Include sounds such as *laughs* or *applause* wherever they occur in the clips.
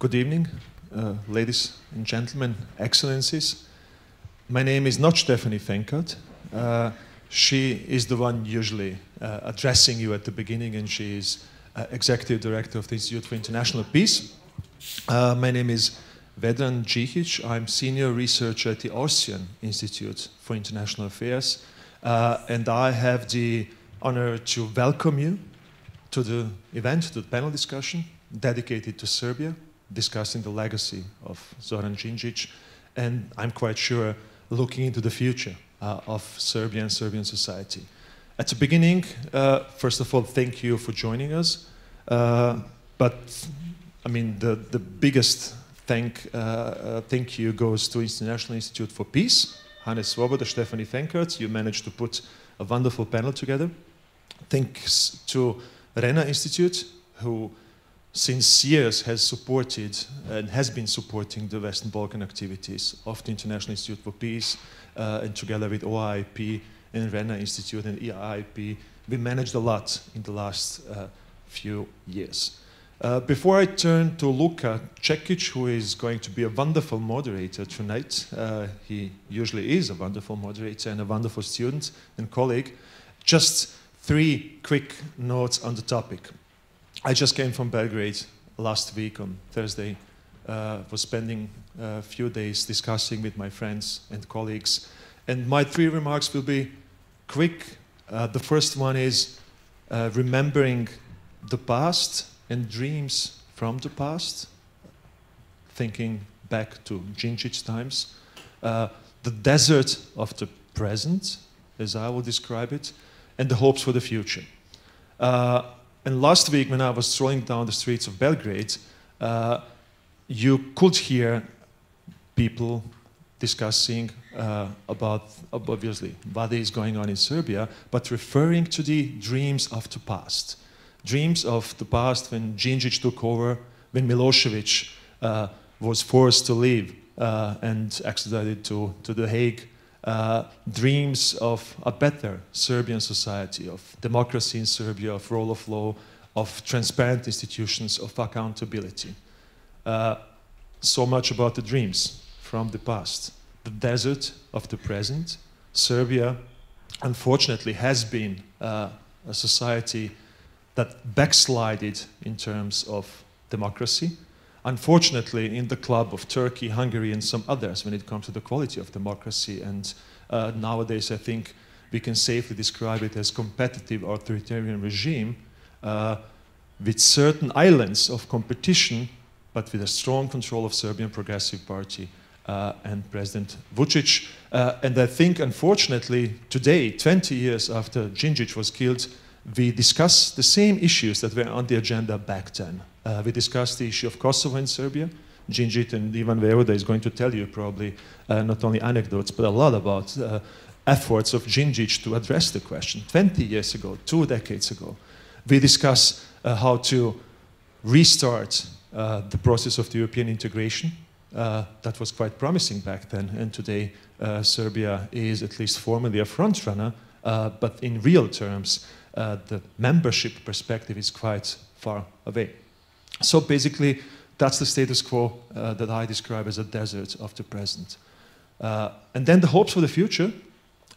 Good evening, uh, ladies and gentlemen, excellencies. My name is not Stephanie Fenkart. Uh, she is the one usually uh, addressing you at the beginning, and she is uh, executive director of the Institute for International Peace. Uh, my name is Vedran Džihić. I'm senior researcher at the Austrian Institute for International Affairs, uh, and I have the honor to welcome you to the event, to the panel discussion dedicated to Serbia, discussing the legacy of Zoran Djindjic, and I'm quite sure looking into the future uh, of Serbia and Serbian society. At the beginning, uh, first of all, thank you for joining us. Uh, but I mean, the, the biggest thank, uh, uh, thank you goes to International Institute for Peace, Hannes Swoboda, Stephanie Fenkart. You managed to put a wonderful panel together. Thanks to Renner Institute, who since years has supported and has been supporting the Western Balkan activities of the International Institute for Peace, uh, and together with OIIP and Renner Institute and EIP, we managed a lot in the last uh, few years. Uh, before I turn to Luka Cekic, who is going to be a wonderful moderator tonight, uh, he usually is a wonderful moderator and a wonderful student and colleague, just three quick notes on the topic. I just came from Belgrade last week on Thursday. Uh, was spending a few days discussing with my friends and colleagues. And my three remarks will be quick. Uh, the first one is uh, remembering the past and dreams from the past, thinking back to Djindjic times. Uh, the desert of the present, as I will describe it, and the hopes for the future. Uh, and last week, when I was strolling down the streets of Belgrade, uh, you could hear people discussing uh, about, obviously, what is going on in Serbia, but referring to the dreams of the past. Dreams of the past when Djindjic took over, when Milosevic uh, was forced to leave uh, and extradited to, to The Hague uh, dreams of a better Serbian society, of democracy in Serbia, of rule of law, of transparent institutions, of accountability. Uh, so much about the dreams from the past. The desert of the present. Serbia, unfortunately, has been uh, a society that backslided in terms of democracy unfortunately, in the club of Turkey, Hungary, and some others when it comes to the quality of democracy. And uh, nowadays, I think we can safely describe it as competitive authoritarian regime uh, with certain islands of competition, but with a strong control of Serbian Progressive Party uh, and President Vucic. Uh, and I think, unfortunately, today, 20 years after Djindjic was killed, we discuss the same issues that were on the agenda back then. Uh, we discussed the issue of Kosovo and Serbia. Djindjic and Ivan Vejvoda is going to tell you probably uh, not only anecdotes, but a lot about uh, efforts of Djindjic to address the question. 20 years ago, two decades ago, we discussed uh, how to restart uh, the process of the European integration. Uh, that was quite promising back then, and today Serbia is at least formally a frontrunner, but in real terms, the membership perspective is quite far away. So basically, that's the status quo uh, that I describe as a desert of the present. Uh, and then the hopes for the future.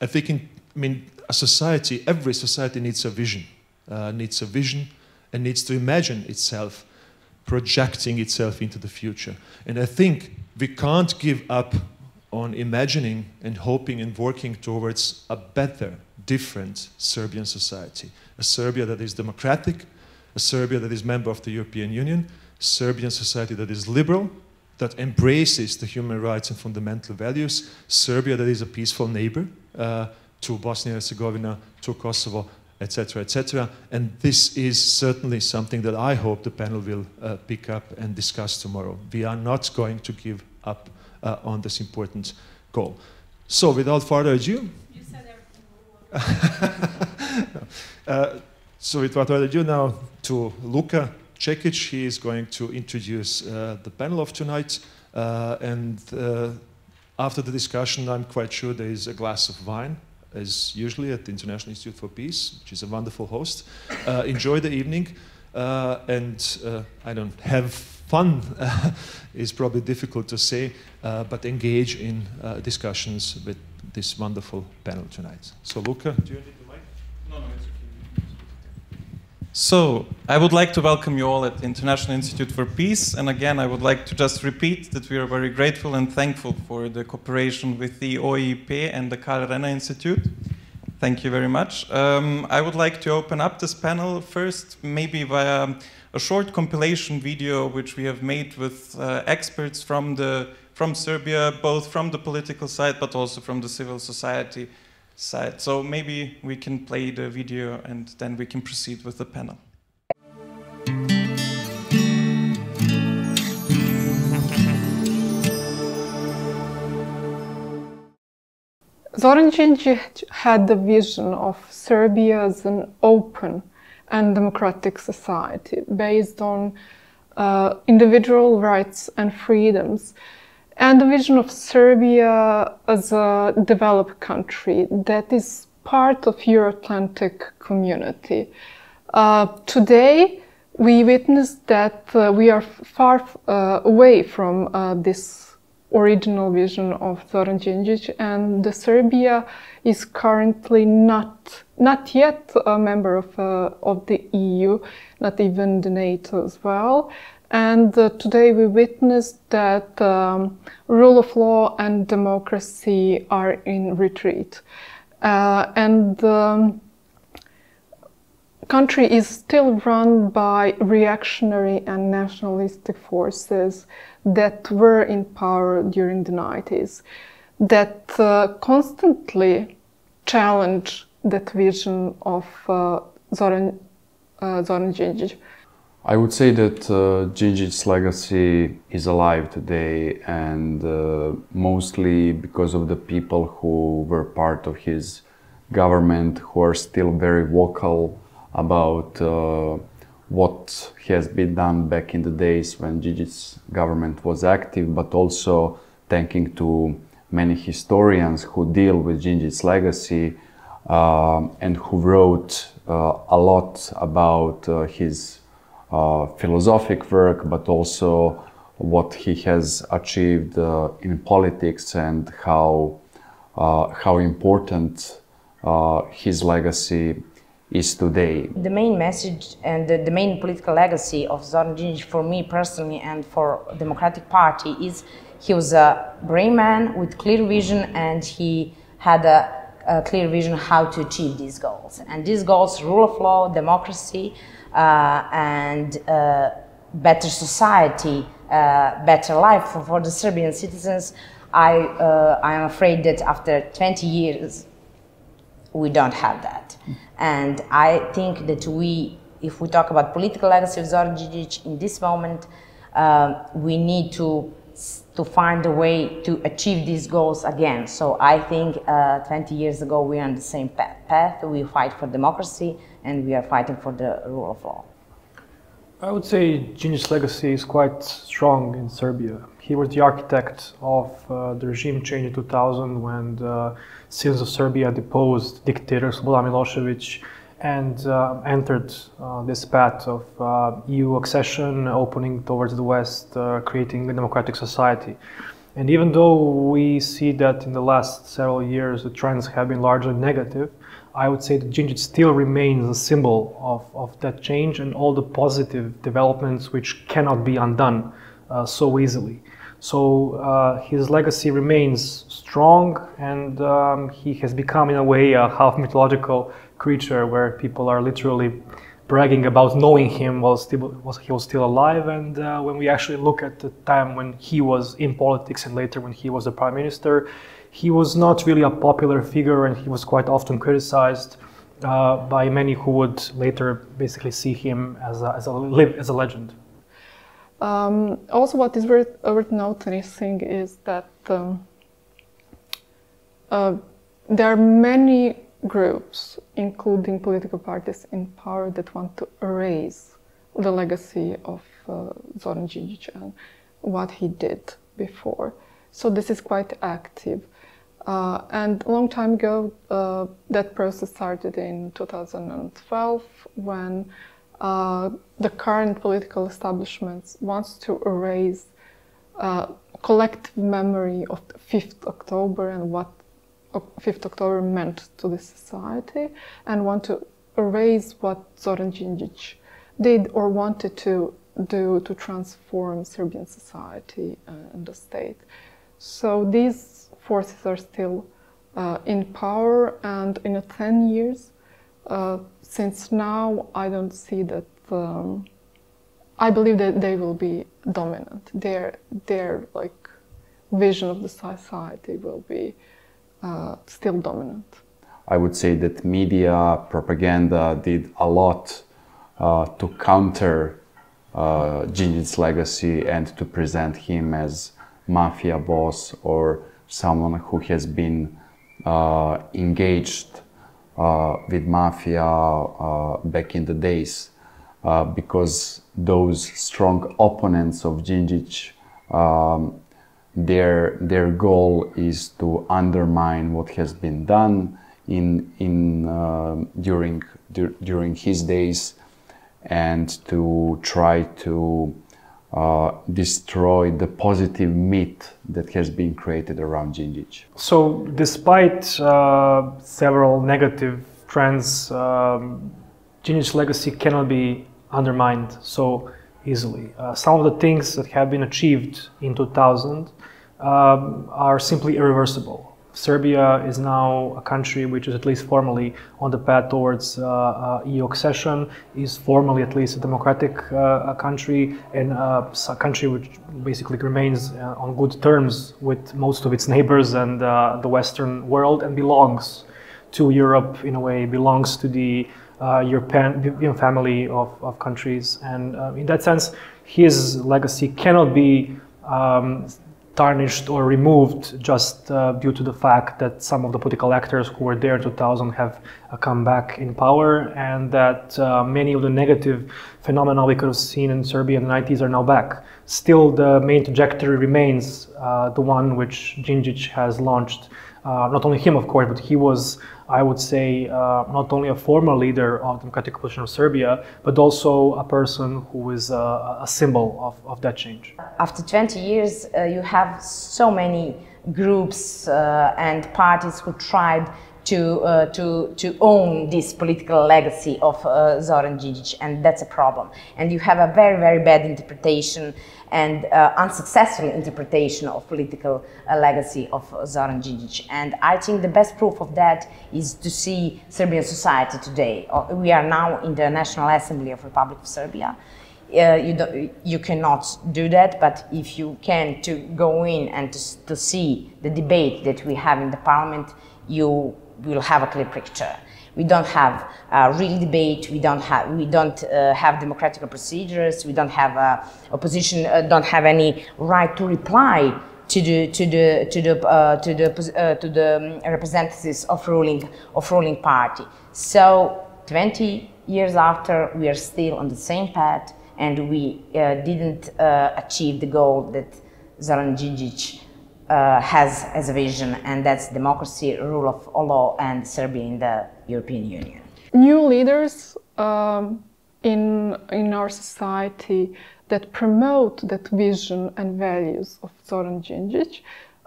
I think, in, I mean, a society, every society needs a vision, uh, needs a vision, and needs to imagine itself projecting itself into the future. And I think we can't give up on imagining and hoping and working towards a better, different Serbian society. A Serbia that is democratic, a Serbia that is member of the European Union, Serbian society that is liberal, that embraces the human rights and fundamental values, Serbia that is a peaceful neighbor uh, to Bosnia and Herzegovina, to Kosovo, etc., etc. And this is certainly something that I hope the panel will uh, pick up and discuss tomorrow. We are not going to give up uh, on this important goal. So, without further ado, you said everything. *laughs* so, without further ado, now to Luka Cekic. He is going to introduce uh, the panel of tonight. Uh, and uh, after the discussion, I'm quite sure there is a glass of wine, as usually at the International Institute for Peace, which is a wonderful host. Uh, enjoy the evening. Uh, and uh, I don't have fun *laughs* is probably difficult to say, but engage in discussions with this wonderful panel tonight. So, Luka, do you need the mic? No, no, it's okay. So, I would like to welcome you all at the International Institute for Peace. And again, I would like to just repeat that we are very grateful and thankful for the cooperation with the OEP and the Karl Renner Institute. Thank you very much. Um, I would like to open up this panel first, maybe via a short compilation video which we have made with uh, experts from the from Serbia, both from the political side but also from the civil society side. So maybe we can play the video and then we can proceed with the panel. Zoran Djindjic had the vision of Serbia as an open and democratic society based on uh, individual rights and freedoms, and the vision of Serbia as a developed country that is part of Euro-Atlantic community. Uh, today, we witness that uh, we are far uh, away from uh, this original vision of Zoran Djindjic, and the Serbia is currently not not yet a member of uh, of the EU, not even the NATO as well. And uh, today we witness that um, rule of law and democracy are in retreat, uh, and. the country is still run by reactionary and nationalistic forces that were in power during the 90s that uh, constantly challenge that vision of uh, Zoran, uh, Zoran Djindjic. I would say that uh, Djindjic's legacy is alive today and uh, mostly because of the people who were part of his government who are still very vocal about uh, what has been done back in the days when Djindjic's government was active, but also thanking to many historians who deal with Djindjic's legacy uh, and who wrote uh, a lot about uh, his philosophic work, but also what he has achieved uh, in politics and how uh, how important his legacy is today. The main message and the, the main political legacy of Zoran Djindjic for me personally and for Democratic Party is he was a brave man with clear vision and he had a, a clear vision how to achieve these goals. And these goals, rule of law, democracy, uh, and uh, better society, uh, better life for, for, the Serbian citizens, I, uh, I am afraid that after 20 years, we don't have that. And I think that we, if we talk about political legacy of Zoran in this moment, uh, we need to to find a way to achieve these goals again. So I think uh, 20 years ago we are on the same path. We fight for democracy and we are fighting for the rule of law. I would say Djindjic's legacy is quite strong in Serbia. He was the architect of uh, the regime change in 2000 when the citizens of Serbia deposed dictator Slobodan Milosevic and uh, entered uh, this path of uh, EU accession, opening towards the West, uh, creating a democratic society. And even though we see that in the last several years the trends have been largely negative, I would say that Djindjic still remains a symbol of, of that change and all the positive developments which cannot be undone uh, so easily. So uh, his legacy remains strong and um, he has become in a way a half mythological creature where people are literally bragging about knowing him while still, was, he was still alive. And uh, when we actually look at the time when he was in politics and later when he was the prime minister, he was not really a popular figure and he was quite often criticized uh, by many who would later basically see him as a, as a, as a legend. Um, also, what is worth, worth noticing is that um, uh, there are many groups, including political parties in power, that want to erase the legacy of uh, Zoran Djindjic and what he did before. So this is quite active. Uh, and a long time ago, uh, that process started in 2012 when uh, the current political establishment wants to erase uh, collective memory of 5th October and what 5th October meant to the society and want to erase what Zoran Djindjic did or wanted to do to transform Serbian society and the state. So these forces are still uh, in power, and in 10 years, uh, since now I don't see that. Um, I believe that they will be dominant. Their their like vision of the society will be uh, still dominant. I would say that media propaganda did a lot uh, to counter uh, legacy and to present him as mafia boss or someone who has been uh, engaged uh, with mafia uh, back in the days because those strong opponents of Djindjic um, their their goal is to undermine what has been done in in uh, during dur during his days and to try to uh, destroy the positive myth that has been created around Djindjic. So, despite uh, several negative trends, um, legacy cannot be undermined so easily. Uh, some of the things that have been achieved in 2000 um, are simply irreversible. Serbia is now a country which is at least formally on the path towards uh, uh, EU accession, is formally at least a democratic uh, country, and uh, a country which basically remains uh, on good terms with most of its neighbors and uh, the Western world and belongs to Europe in a way, belongs to the European family of, of countries. And in that sense, his legacy cannot be um, tarnished or removed just uh, due to the fact that some of the political actors who were there in 2000 have uh, come back in power and that uh, many of the negative phenomena we could have seen in Serbia in the 90s are now back. Still, the main trajectory remains uh, the one which Djindjic has launched. Uh, not only him, of course, but he was I would say, uh, not only a former leader of the democratic opposition of Serbia, but also a person who is a, a symbol of, of that change. After 20 years, uh, you have so many groups uh, and parties who tried to, uh, to, to own this political legacy of uh, Zoran Djindjic, and that's a problem. And you have a very, very bad interpretation and uh, unsuccessful interpretation of political uh, legacy of Zoran Djindjic. And I think the best proof of that is to see Serbian society today. Uh, we are now in the National Assembly of Republic of Serbia. Uh, you, you cannot do that, but if you can to go in and to, to see the debate that we have in the parliament, you will have a clear picture. We don't have real debate. We don't have we don't uh, have democratic procedures. We don't have uh, opposition. Uh, don't have any right to reply to the to the to the uh, to the uh, to the um, representatives of ruling of ruling party. So 20 years after, we are still on the same path, and we didn't achieve the goal that Zoran Djindjic uh, has as a vision, and that's democracy, rule of law, and Serbia in the European Union. New leaders um, in in our society that promote that vision and values of Zoran Djindjic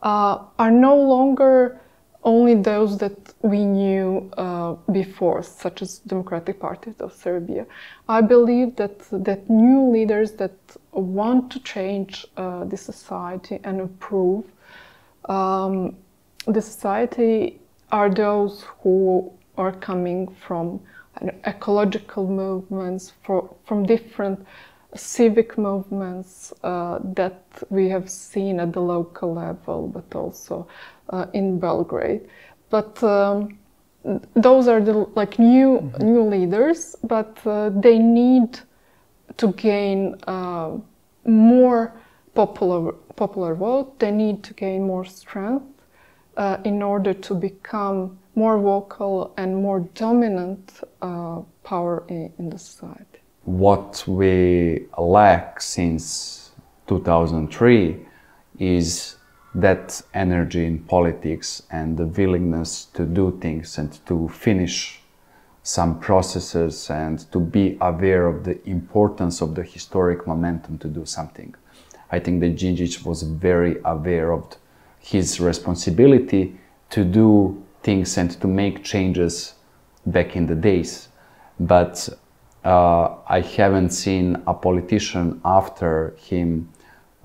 uh, are no longer only those that we knew uh, before, such as Democratic Party of Serbia. I believe that that new leaders that want to change uh, the society and improve um, the society are those who are coming from ecological movements, for, from different civic movements uh, that we have seen at the local level, but also uh, in Belgrade. But um, those are the like new mm-hmm. new leaders, but uh, they need to gain uh, more popular popular vote, they need to gain more strength uh, in order to become more vocal and more dominant uh, power in, in the society. What we lack since 2003 is that energy in politics and the willingness to do things and to finish some processes and to be aware of the importance of the historic momentum to do something. I think that Djindjic was very aware of his responsibility to do things and to make changes back in the days. But uh, I haven't seen a politician after him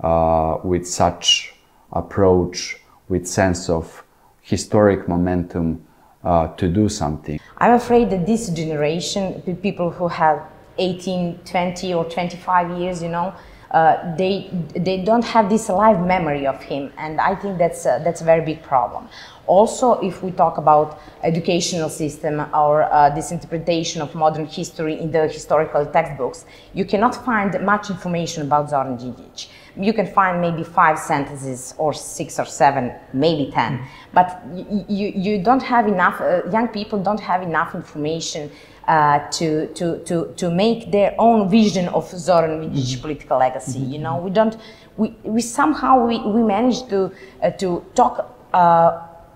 uh, with such approach, with sense of historic momentum uh, to do something. I'm afraid that this generation, people who have 18, 20 or 25 years, you know, uh, they they don't have this alive memory of him, and I think that's a, that's a very big problem. Also, if we talk about educational system or uh, this interpretation of modern history in the historical textbooks, you cannot find much information about Zoran Djindjic. You can find maybe five sentences or six or seven, maybe 10. Mm. But you, you don't have enough, uh, young people don't have enough information uh, to, to, to, to make their own vision of Zoran Djindjic mm-hmm. political legacy. Mm -hmm. You know, we don't, we, we somehow, we, we managed to, uh, to talk uh,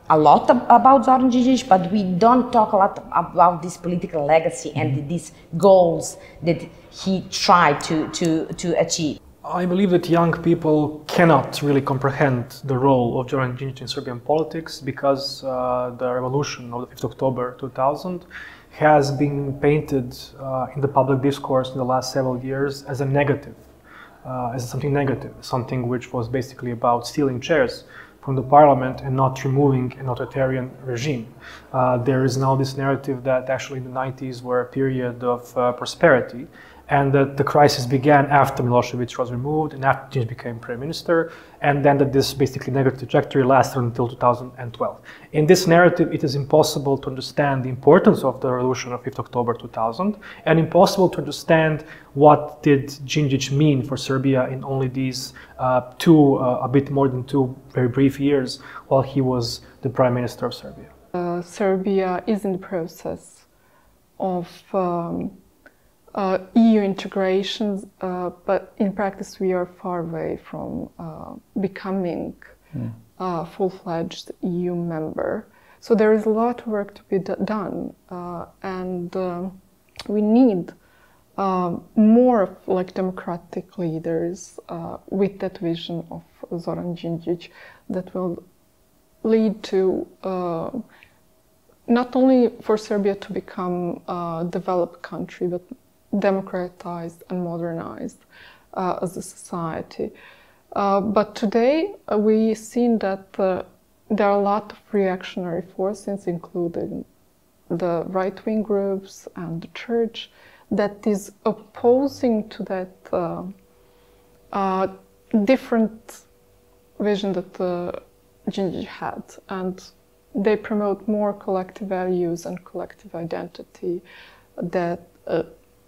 a lot about Zoran Djindjic, but we don't talk a lot about this political legacy and mm -hmm. these goals that he tried to, to, to achieve. I believe that young people cannot really comprehend the role of Zoran Djindjic in Serbian politics because uh, the revolution of the 5th October 2000 has been painted uh, in the public discourse in the last several years as a negative, uh, as something negative, something which was basically about stealing chairs from the parliament and not removing an authoritarian regime. Uh, there is now this narrative that actually the 90s were a period of uh, prosperity and that the crisis began after Milosevic was removed and after Djindjic became prime minister, and then that this basically negative trajectory lasted until 2012. In this narrative, it is impossible to understand the importance of the revolution of 5th October 2000, and impossible to understand what did Djindjic mean for Serbia in only these uh, two, uh, a bit more than two very brief years while he was the prime minister of Serbia. Uh, Serbia is in the process of um, uh, EU integration, uh, but in practice we are far away from uh, becoming mm. a full-fledged EU member. So there is a lot of work to be done, uh, and uh, we need more of like democratic leaders uh, with that vision of Zoran Djindjic that will lead to not only for Serbia to become a developed country, but democratized and modernized uh, as a society. Uh, but today uh, we've seen that uh, there are a lot of reactionary forces, including the right-wing groups and the church, that is opposing to that uh, uh, different vision that uh, Djindjic had. And they promote more collective values and collective identity that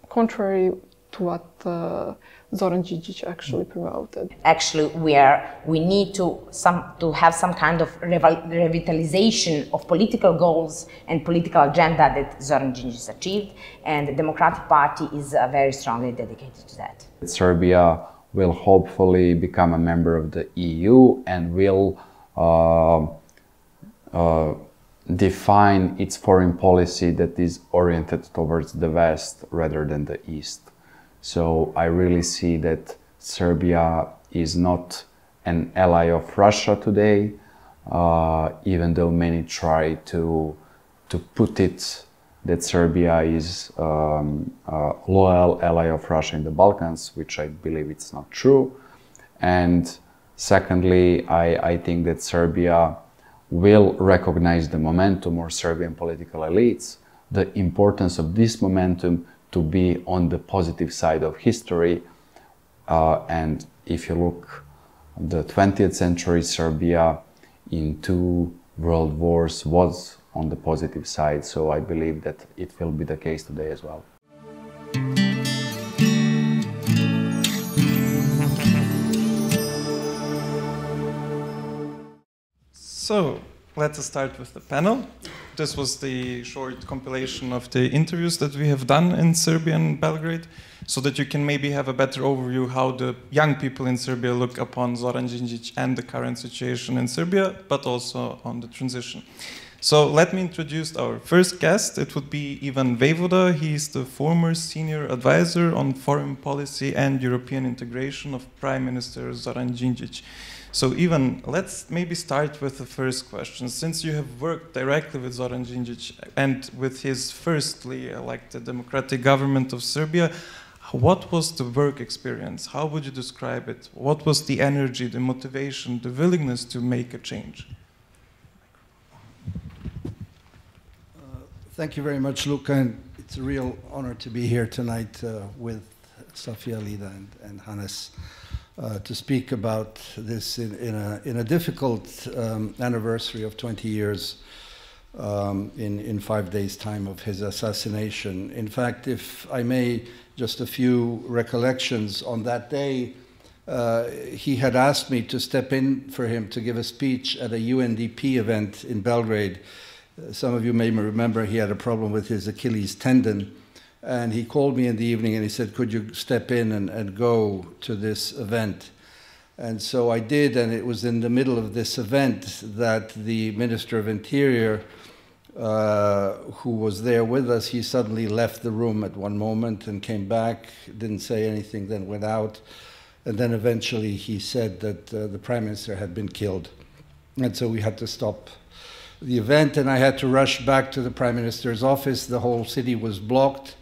contrary to what uh, Zoran Djindjic actually promoted. Actually, we are we need to some to have some kind of revitalization of political goals and political agenda that Zoran Djindjic achieved, and the Democratic Party is uh, very strongly dedicated to that. Serbia will hopefully become a member of the EU and will. Uh, uh define its foreign policy that is oriented towards the West rather than the East. So I really see that Serbia is not an ally of Russia today, uh, even though many try to to put it that Serbia is um, a loyal ally of Russia in the Balkans, which I believe it's not true. And secondly, I, I think that Serbia will recognize the momentum or Serbian political elites, the importance of this momentum to be on the positive side of history. Uh, and if you look the 20th century Serbia in two world wars was on the positive side. So I believe that it will be the case today as well. So let us start with the panel. This was the short compilation of the interviews that we have done in Serbia and Belgrade, so that you can maybe have a better overview how the young people in Serbia look upon Zoran Djindjic and the current situation in Serbia, but also on the transition. So let me introduce our first guest. It would be Ivan Vejvoda. He is the former senior advisor on foreign policy and European integration of Prime Minister Zoran Djindjic. So Ivan, let's maybe start with the first question. Since you have worked directly with Zoran Djindjic and with his firstly elected democratic government of Serbia, what was the work experience? How would you describe it? What was the energy, the motivation, the willingness to make a change? Uh, thank you very much, Luka, and it's a real honor to be here tonight uh, with Sofija Lida and, and Hannes uh, to speak about this in, in, a, in a difficult um, anniversary of 20 years um, in, in five days' time of his assassination. In fact, if I may, just a few recollections on that day. Uh, he had asked me to step in for him to give a speech at a UNDP event in Belgrade. Uh, some of you may remember he had a problem with his Achilles tendon. And he called me in the evening and he said, Could you step in and, and go to this event? And so I did, and it was in the middle of this event that the Minister of Interior, uh, who was there with us, he suddenly left the room at one moment and came back, didn't say anything, then went out. And then eventually he said that uh, the Prime Minister had been killed. And so we had to stop the event, and I had to rush back to the Prime Minister's office. The whole city was blocked.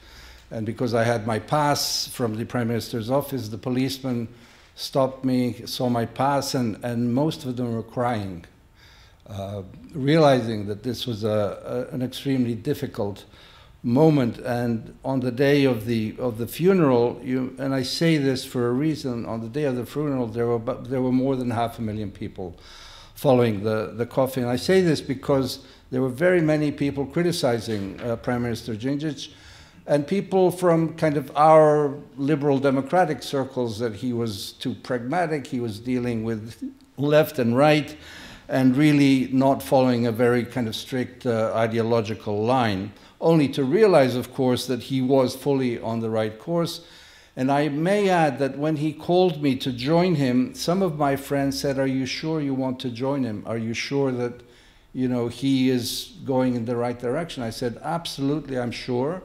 And because I had my pass from the Prime Minister's office, the policeman stopped me, saw my pass, and, and most of them were crying, uh, realizing that this was a, a, an extremely difficult moment. And on the day of the, of the funeral, you, and I say this for a reason, on the day of the funeral, there were, there were more than half a million people following the, the coffin. I say this because there were very many people criticizing uh, Prime Minister Djindjic and people from kind of our liberal democratic circles that he was too pragmatic, he was dealing with left and right, and really not following a very kind of strict uh, ideological line, only to realize, of course, that he was fully on the right course. And I may add that when he called me to join him, some of my friends said, Are you sure you want to join him? Are you sure that you know, he is going in the right direction? I said, Absolutely, I'm sure.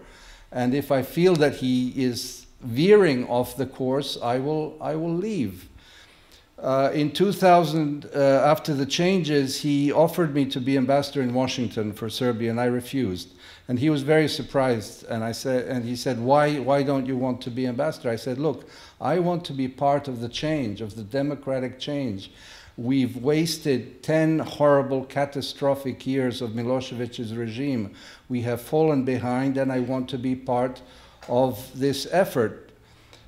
And if I feel that he is veering off the course, I will, I will leave. Uh, in 2000, uh, after the changes, he offered me to be ambassador in Washington for Serbia, and I refused. And he was very surprised, and I said, and he said, "Why, why don't you want to be ambassador?" I said, "Look, I want to be part of the change, of the democratic change. We've wasted 10 horrible, catastrophic years of Milosevic's regime. We have fallen behind, and I want to be part of this effort.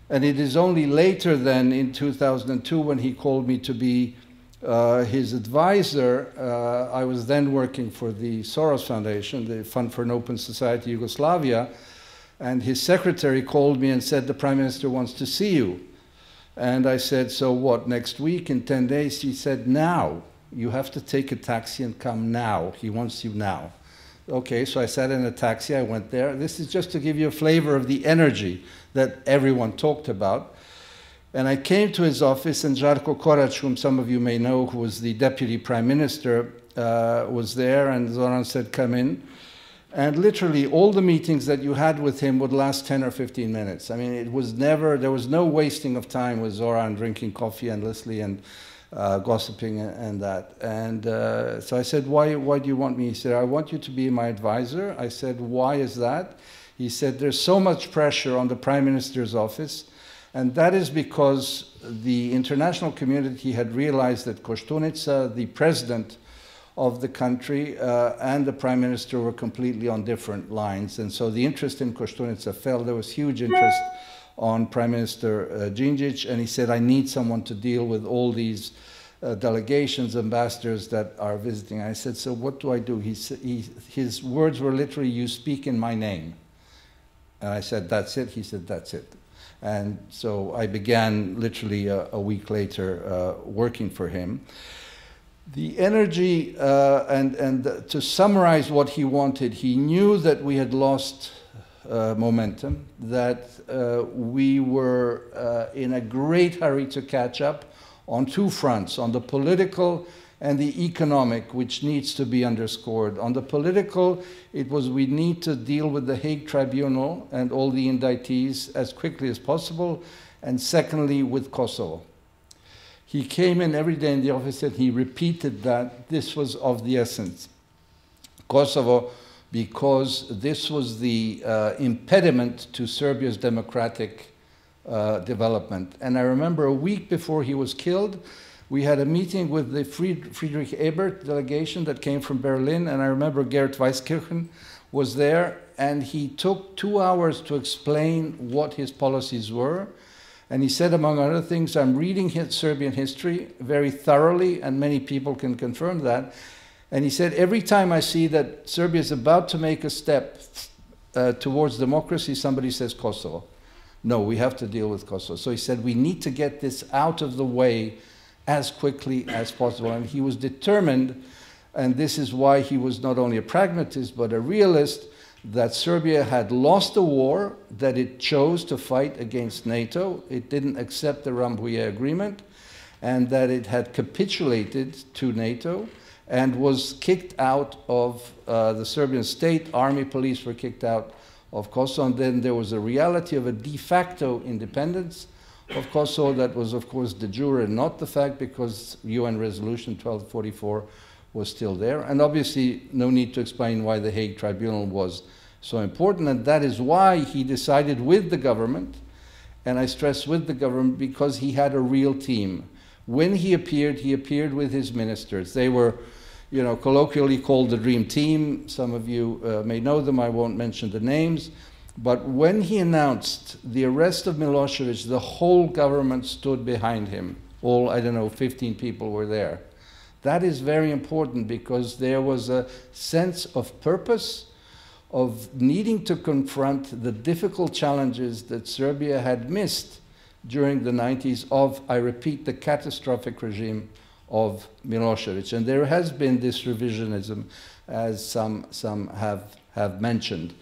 And it is only later than in 2002 when he called me to be uh, his advisor. Uh, I was then working for the Soros Foundation, the Fund for an Open Society Yugoslavia, and his secretary called me and said, The Prime Minister wants to see you. And I said, So what, next week, in 10 days? He said, Now. You have to take a taxi and come now. He wants you now. Okay, so I sat in a taxi, I went there. This is just to give you a flavor of the energy that everyone talked about. And I came to his office, and Žarko Korać, whom some of you may know, who was the deputy prime minister, uh, was there, and Zoran said, Come in. And literally, all the meetings that you had with him would last 10 or 15 minutes. I mean, it was never, there was no wasting of time with Zoran drinking coffee endlessly and uh, gossiping and, that. And uh, so I said, why, why do you want me? He said, I want you to be my advisor. I said, why is that? He said, there's so much pressure on the prime minister's office. And that is because the international community had realized that Kostunica, the president of the country uh, and the prime minister were completely on different lines. And so the interest in Kostunica fell. There was huge interest on Prime Minister uh, Djindjic, and he said, I need someone to deal with all these uh, delegations, ambassadors that are visiting. I said, so what do I do? He, he, his words were literally, you speak in my name. And I said, that's it. He said, that's it. And so I began literally a, a week later uh, working for him the energy uh, and, and to summarize what he wanted, he knew that we had lost uh, momentum, that uh, we were uh, in a great hurry to catch up on two fronts, on the political and the economic, which needs to be underscored. On the political, it was we need to deal with the Hague Tribunal and all the indictees as quickly as possible, and secondly, with Kosovo. He came in every day in the office and he repeated that this was of the essence. Kosovo, because this was the uh, impediment to Serbia's democratic uh, development. And I remember a week before he was killed, we had a meeting with the Friedrich Ebert delegation that came from Berlin, and I remember Gerd Weiskirchen was there, and he took two hours to explain what his policies were. And he said, among other things, I'm reading Serbian history very thoroughly, and many people can confirm that. And he said, every time I see that Serbia is about to make a step uh, towards democracy, somebody says Kosovo. No, we have to deal with Kosovo. So he said, we need to get this out of the way as quickly as possible. And he was determined, and this is why he was not only a pragmatist but a realist, that Serbia had lost the war, that it chose to fight against NATO, it didn't accept the Rambouillet agreement, and that it had capitulated to NATO and was kicked out of uh, the Serbian state. Army police were kicked out of Kosovo, and then there was a reality of a de facto independence of Kosovo that was, of course, de jure not the fact because UN Resolution 1244 was still there. And obviously, no need to explain why the Hague Tribunal was so important. And that is why he decided with the government, and I stress with the government because he had a real team. When he appeared, he appeared with his ministers. They were, you know, colloquially called the Dream Team. Some of you uh, may know them, I won't mention the names. But when he announced the arrest of Milosevic, the whole government stood behind him. All, I don't know, 15 people were there. That is very important because there was a sense of purpose, of needing to confront the difficult challenges that Serbia had missed during the 90s of, I repeat, the catastrophic regime of Milosevic. And there has been this revisionism, as some, some have, have mentioned.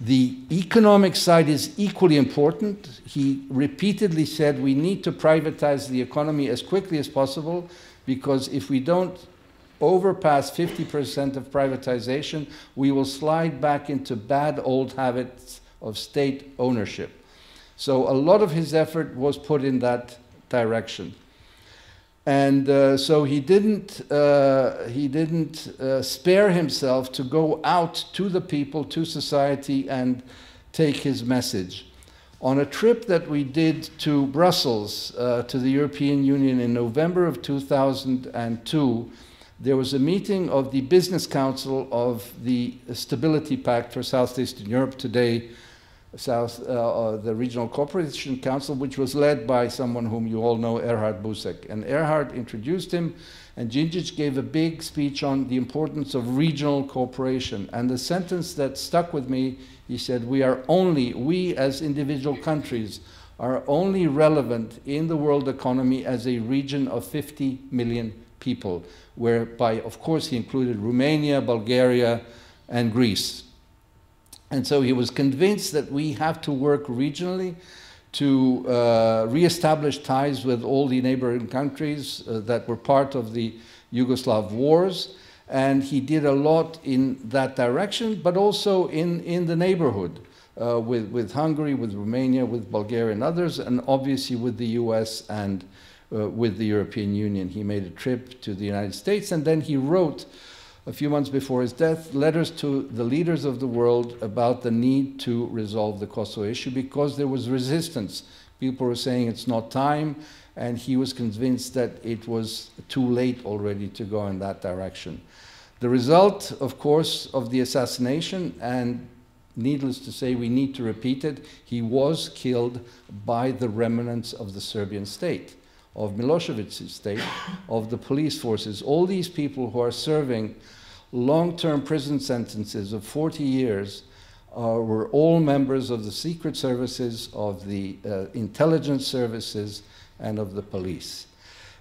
The economic side is equally important. He repeatedly said we need to privatize the economy as quickly as possible because if we don't overpass 50% of privatization, we will slide back into bad old habits of state ownership. So a lot of his effort was put in that direction. And uh, so he didn't, uh, he didn't uh, spare himself to go out to the people, to society, and take his message. On a trip that we did to Brussels, uh, to the European Union in November of 2002, there was a meeting of the Business Council of the Stability Pact for Southeastern Europe today, South, uh, uh, the Regional Cooperation Council, which was led by someone whom you all know, Erhard Busek. And Erhard introduced him, and Djindjic gave a big speech on the importance of regional cooperation. And the sentence that stuck with me, he said, we are only, we as individual countries, are only relevant in the world economy as a region of 50 million people, whereby, of course, he included Romania, Bulgaria, and Greece. And so he was convinced that we have to work regionally to uh, reestablish ties with all the neighboring countries uh, that were part of the Yugoslav wars. And he did a lot in that direction, but also in, in the neighborhood uh, with, with Hungary, with Romania, with Bulgaria, and others, and obviously with the US and uh, with the European Union. He made a trip to the United States, and then he wrote a few months before his death, letters to the leaders of the world about the need to resolve the Kosovo issue because there was resistance. People were saying it's not time, and he was convinced that it was too late already to go in that direction. The result, of course, of the assassination, and needless to say, we need to repeat it, he was killed by the remnants of the Serbian state, of Milosevic's state, of the police forces. All these people who are serving long-term prison sentences of 40 years uh, were all members of the secret services, of the uh, intelligence services, and of the police.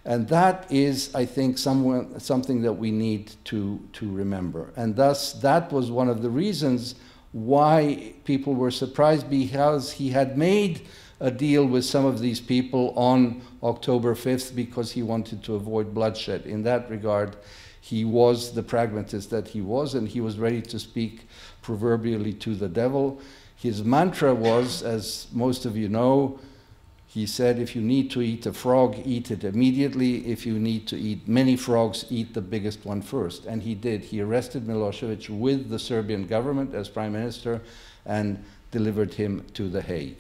And that is, I think, something that we need to, to remember. And thus, that was one of the reasons why people were surprised because he had made a deal with some of these people on October 5th because he wanted to avoid bloodshed. In that regard, he was the pragmatist that he was, and he was ready to speak proverbially to the devil. His mantra was, as most of you know, he said, if you need to eat a frog, eat it immediately. If you need to eat many frogs, eat the biggest one first. And he did. He arrested Milosevic with the Serbian government as prime minister and delivered him to The Hague.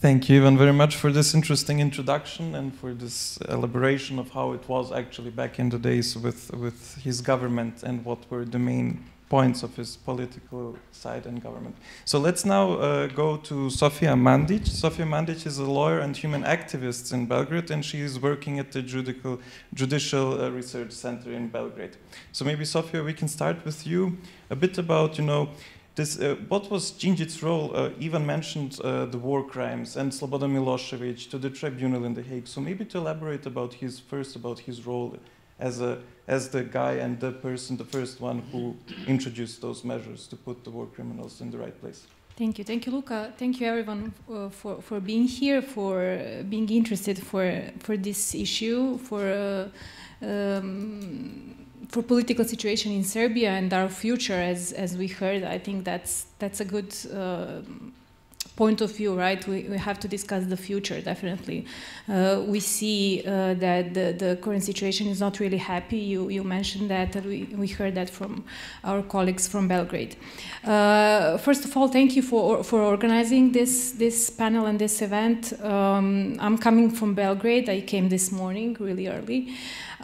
Thank you, Ivan, very much for this interesting introduction and for this elaboration of how it was actually back in the days with, with his government and what were the main points of his political side and government. So let's now uh, go to Sofija Mandic. Sofija Mandic is a lawyer and human activist in Belgrade, and she is working at the Judicial, Judicial uh, Research Center in Belgrade. So maybe, Sofija, we can start with you a bit about, you know, this, uh, what was Djindjic's role? Uh, Ivan mentioned uh, the war crimes and Slobodan Milosevic to the tribunal in The Hague. So maybe to elaborate about his first about his role as a as the guy and the person, the first one who introduced those measures to put the war criminals in the right place. Thank you, thank you, Luka. Thank you, everyone, uh, for for being here, for uh, being interested for for this issue, for. Uh, um, for political situation in Serbia and our future, as as we heard, I think that's that's a good uh, point of view, right? We, we have to discuss the future, definitely. Uh, we see uh, that the, the current situation is not really happy. You, you mentioned that, we, we heard that from our colleagues from Belgrade. Uh, first of all, thank you for, for organizing this, this panel and this event. Um, I'm coming from Belgrade. I came this morning really early.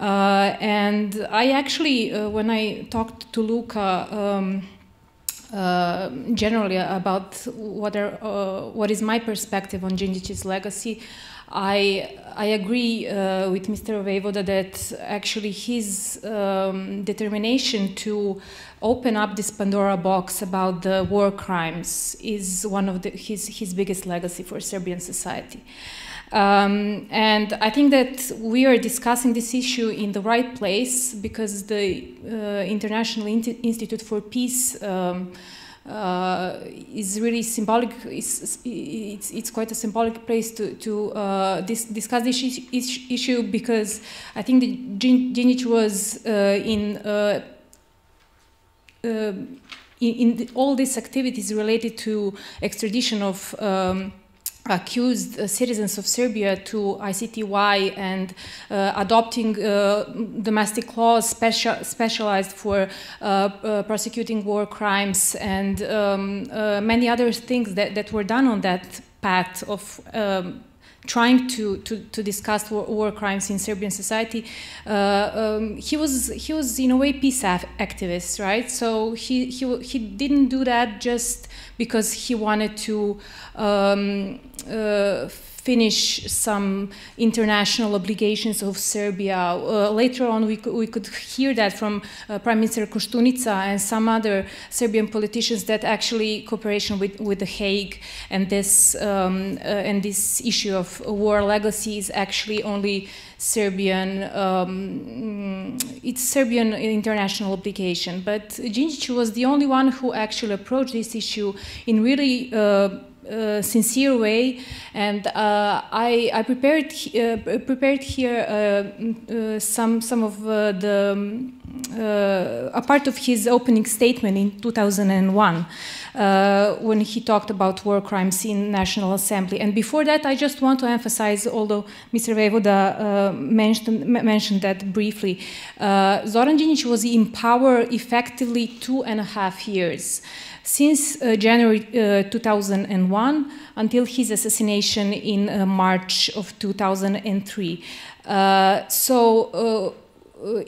Uh, and I actually, uh, when I talked to Luka, um, uh, generally about what, are, uh, what is my perspective on Djindjic's legacy, I, I agree uh, with Mr. Vejvoda that actually his um, determination to open up this Pandora box about the war crimes is one of the, his, his biggest legacy for Serbian society. Um, and I think that we are discussing this issue in the right place because the uh, International Institute for Peace um, uh, is really symbolic. It's, it's, it's, quite a symbolic place to, to uh, dis discuss this issue because I think that Djindjic was uh, in uh, uh, in, in the, all these activities related to extradition of um, accused uh, citizens of Serbia to ICTY and uh, adopting uh, domestic laws special, specialized for uh, uh, prosecuting war crimes and um, uh, many other things that, that were done on that path of um, trying to, to, to discuss war, war, crimes in Serbian society, uh, um, he was he was in a way peace activist, right? So he he he didn't do that just because he wanted to. Um, uh, finish some international obligations of Serbia. Uh, later on, we, we could hear that from uh, Prime Minister Koštunica and some other Serbian politicians that actually cooperation with, with The Hague and this, um, uh, and this issue of war legacy is actually only Serbian, um, it's Serbian international obligation. But Djindjic was the only one who actually approached this issue in really uh, uh, sincere way, and uh, I, I, prepared uh, prepared here uh, uh, some some of the um, a part of his opening statement in 2001 when he talked about war crimes in National Assembly. And before that, I just want to emphasize, although Mr. Vejvoda mentioned mentioned that briefly, Zoran Djindjic was in power effectively two and a half years since uh, January uh, 2001 until his assassination in uh, March of 2003. Uh, so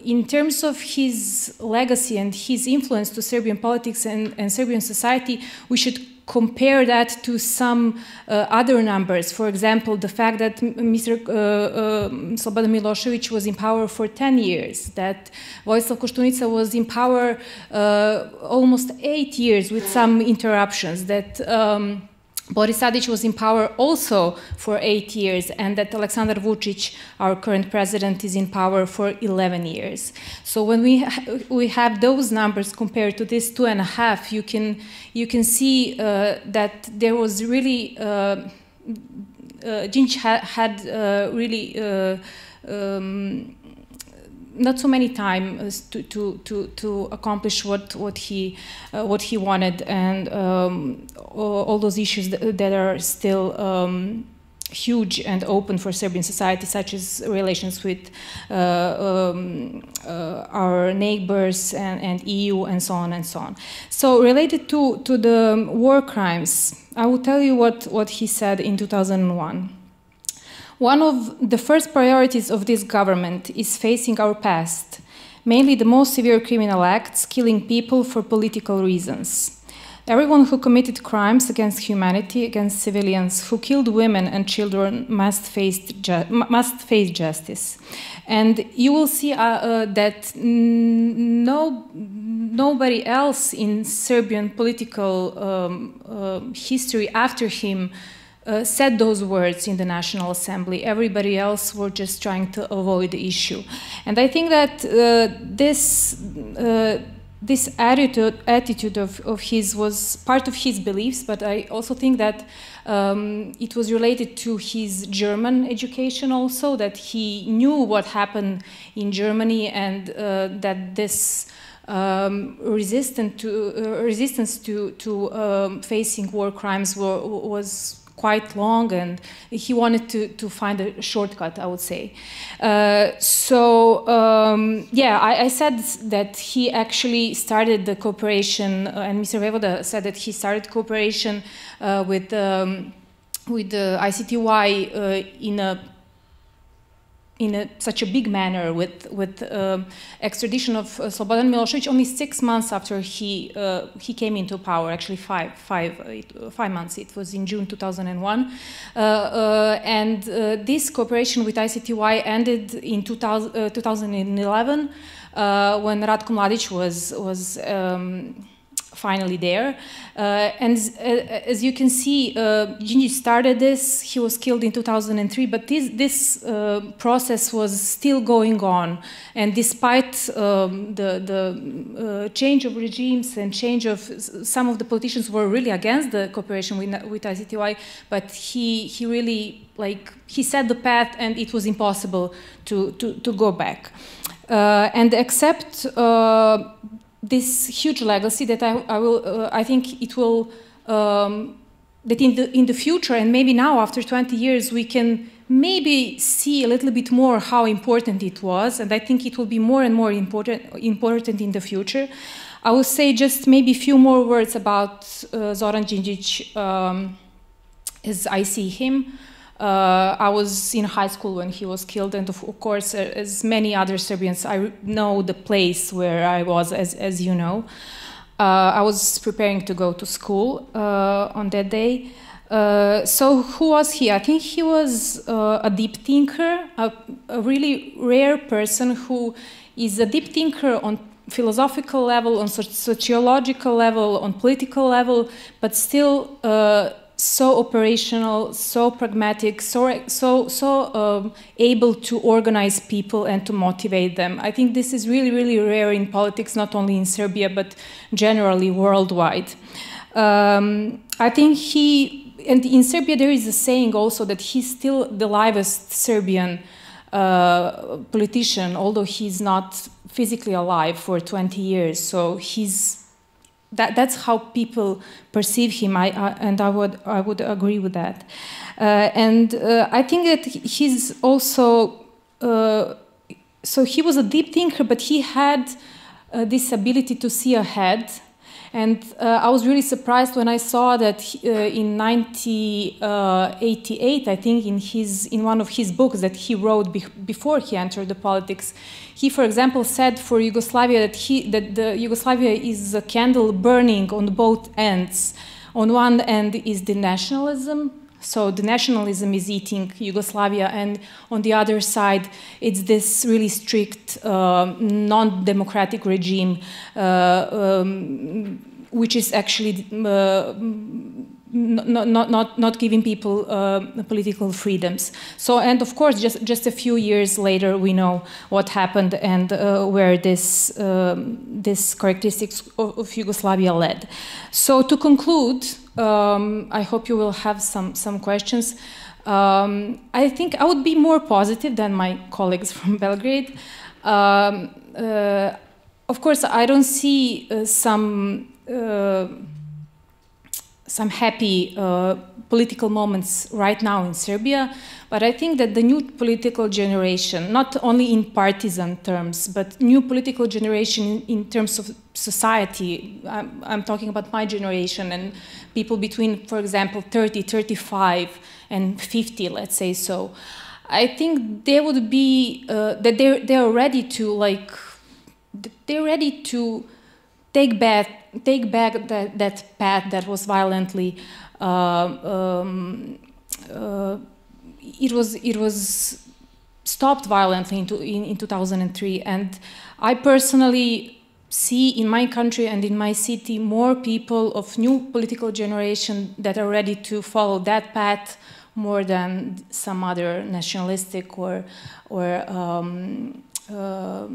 in terms of his legacy and his influence to Serbian politics and, and Serbian society, we should compare that to some uh, other numbers. For example, the fact that Mr. Uh, uh, Slobodan Milosevic was in power for 10 years, that Vojislav Koštunica was in power uh, almost eight years with some interruptions, that um, Boris Tadic was in power also for eight years, and that Aleksandar Vucic, our current president, is in power for 11 years. So when we ha we have those numbers compared to this two and a half, you can you can see uh, that there was really uh, Djindjic ha had really um, not so many time to, to, to, to accomplish what, what, he, uh, what he wanted and um, all, all, those issues that, that are still um, huge and open for Serbian society, such as relations with uh, um, uh, our neighbors and, and, EU and so on and so on. So related to, to the war crimes, I will tell you what, what he said in 2001. One of the first priorities of this government is facing our past, mainly the most severe criminal acts, killing people for political reasons. Everyone who committed crimes against humanity, against civilians, who killed women and children must face, must face justice. And you will see uh, uh, that no, nobody else in Serbian political um, uh, history after him uh, said those words in the National Assembly. Everybody else were just trying to avoid the issue. And I think that uh, this, uh, this attitude, attitude of, of his was part of his beliefs, but I also think that um, it was related to his German education also, that he knew what happened in Germany and uh, that this um, resistant to, uh, resistance to, to um, facing war crimes were, was quite long and he wanted to, to find a shortcut, I would say. Uh, so, um, yeah, I, I, said that he actually started the cooperation, uh, and Mr. Vejvoda said that he started cooperation uh, with, um, with the ICTY uh, in a in a, such a big manner with, with uh, extradition of uh, Slobodan Milosevic only six months after he, uh, he came into power, actually five, five, uh, five months, it was in June 2001. Uh, uh, and this cooperation with ICTY ended in 2000, 2011 when Ratko Mladic was, was um, finally there. Uh, and uh, as you can see, uh, Djindjic started this, he was killed in 2003, but this, this process was still going on. And despite um, the, the change of regimes and change of some of the politicians were really against the cooperation with, with ICTY, but he, he really, like, he set the path and it was impossible to, to, to go back. Uh, and except uh, this huge legacy that I, I will, uh, I think it will, um, that in the, in the future and maybe now after 20 years we can maybe see a little bit more how important it was and I think it will be more and more important, important in the future. I will say just maybe a few more words about uh, Zoran Djindjic um, as I see him. Uh, I was in high school when he was killed, and of course, uh, as many other Serbians, I know the place where I was, as, as you know. Uh, I was preparing to go to school uh, on that day. Uh, so, who was he? I think he was uh, a deep thinker, a, a, really rare person who is a deep thinker on philosophical level, on sociological level, on political level, but still so operational, so pragmatic, so so so um, able to organize people and to motivate them. I think this is really really rare in politics, not only in Serbia but generally worldwide. Um, I think he and in Serbia there is a saying also that he's still the livest Serbian uh, politician, although he's not physically alive for 20 years. So he's that, that's how people perceive him, I, uh, and I would, I would agree with that. Uh, and uh, I think that he's also, uh, so he was a deep thinker, but he had uh, this ability to see ahead and uh, I was really surprised when I saw that uh, in 1988, I think in, his, in one of his books that he wrote be before he entered the politics, he, for example, said for Yugoslavia that, he, that the Yugoslavia is a candle burning on both ends. On one end is the nationalism, so the nationalism is eating Yugoslavia, and on the other side, it's this really strict, uh, non-democratic regime, uh, um, which is actually uh, not, not, not, not giving people uh, political freedoms. So, and of course, just, just a few years later, we know what happened and uh, where this, um, this characteristics of, of, Yugoslavia led. So, to conclude, um, I hope you will have some, some questions. Um, I think I would be more positive than my colleagues from *laughs* Belgrade. Um, uh, of course, I don't see uh, some uh, some happy uh, political moments right now in Serbia, but I think that the new political generation, not only in partisan terms, but new political generation in, in terms of society, I'm, I'm, talking about my generation and people between, for example, 30, 35 and 50, let's say so. I think they would be, uh, that they're, they're ready to like, they're ready to take back, take back that, that path that was violently uh, um, uh, it was it was stopped violently in, in, in 2003 and I personally see in my country and in my city more people of new political generation that are ready to follow that path more than some other nationalistic or or um, uh,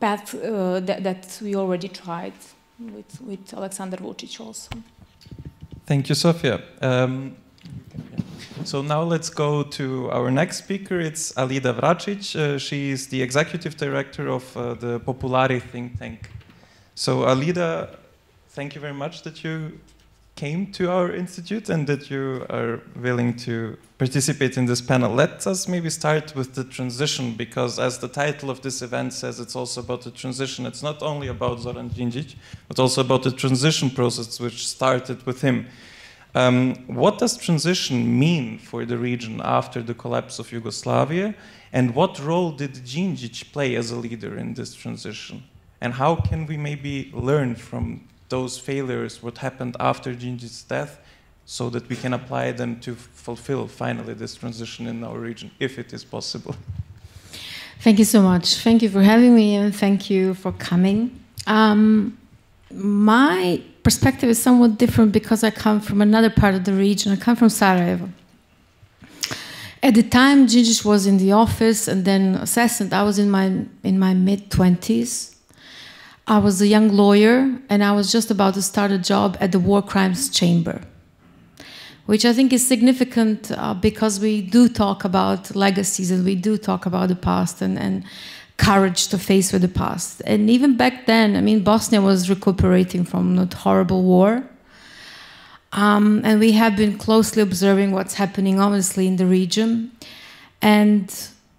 path uh, that, that we already tried with with Alexander Vucic also. Thank you, Sofija. Um, so now let's go to our next speaker. It's Alida Vracic. Uh, she is the executive director of uh, the Populari think tank. So Alida, thank you very much that you came to our institute and that you are willing to participate in this panel. Let us maybe start with the transition because as the title of this event says, it's also about the transition. It's not only about Zoran Djindjic, but also about the transition process which started with him. Um, what does transition mean for the region after the collapse of Yugoslavia? And what role did Djindjic play as a leader in this transition? And how can we maybe learn from those failures, what happened after Djindjic's death, so that we can apply them to fulfill finally this transition in our region, if it is possible. Thank you so much. Thank you for having me and thank you for coming. Um, my perspective is somewhat different because I come from another part of the region. I come from Sarajevo. At the time Djindjic was in the office and then assassinated, I was in my in my mid twenties. I was a young lawyer and I was just about to start a job at the War Crimes Chamber, which I think is significant uh, because we do talk about legacies and we do talk about the past and, and courage to face with the past. And even back then, I mean, Bosnia was recuperating from that horrible war. Um, and we have been closely observing what's happening, obviously, in the region. And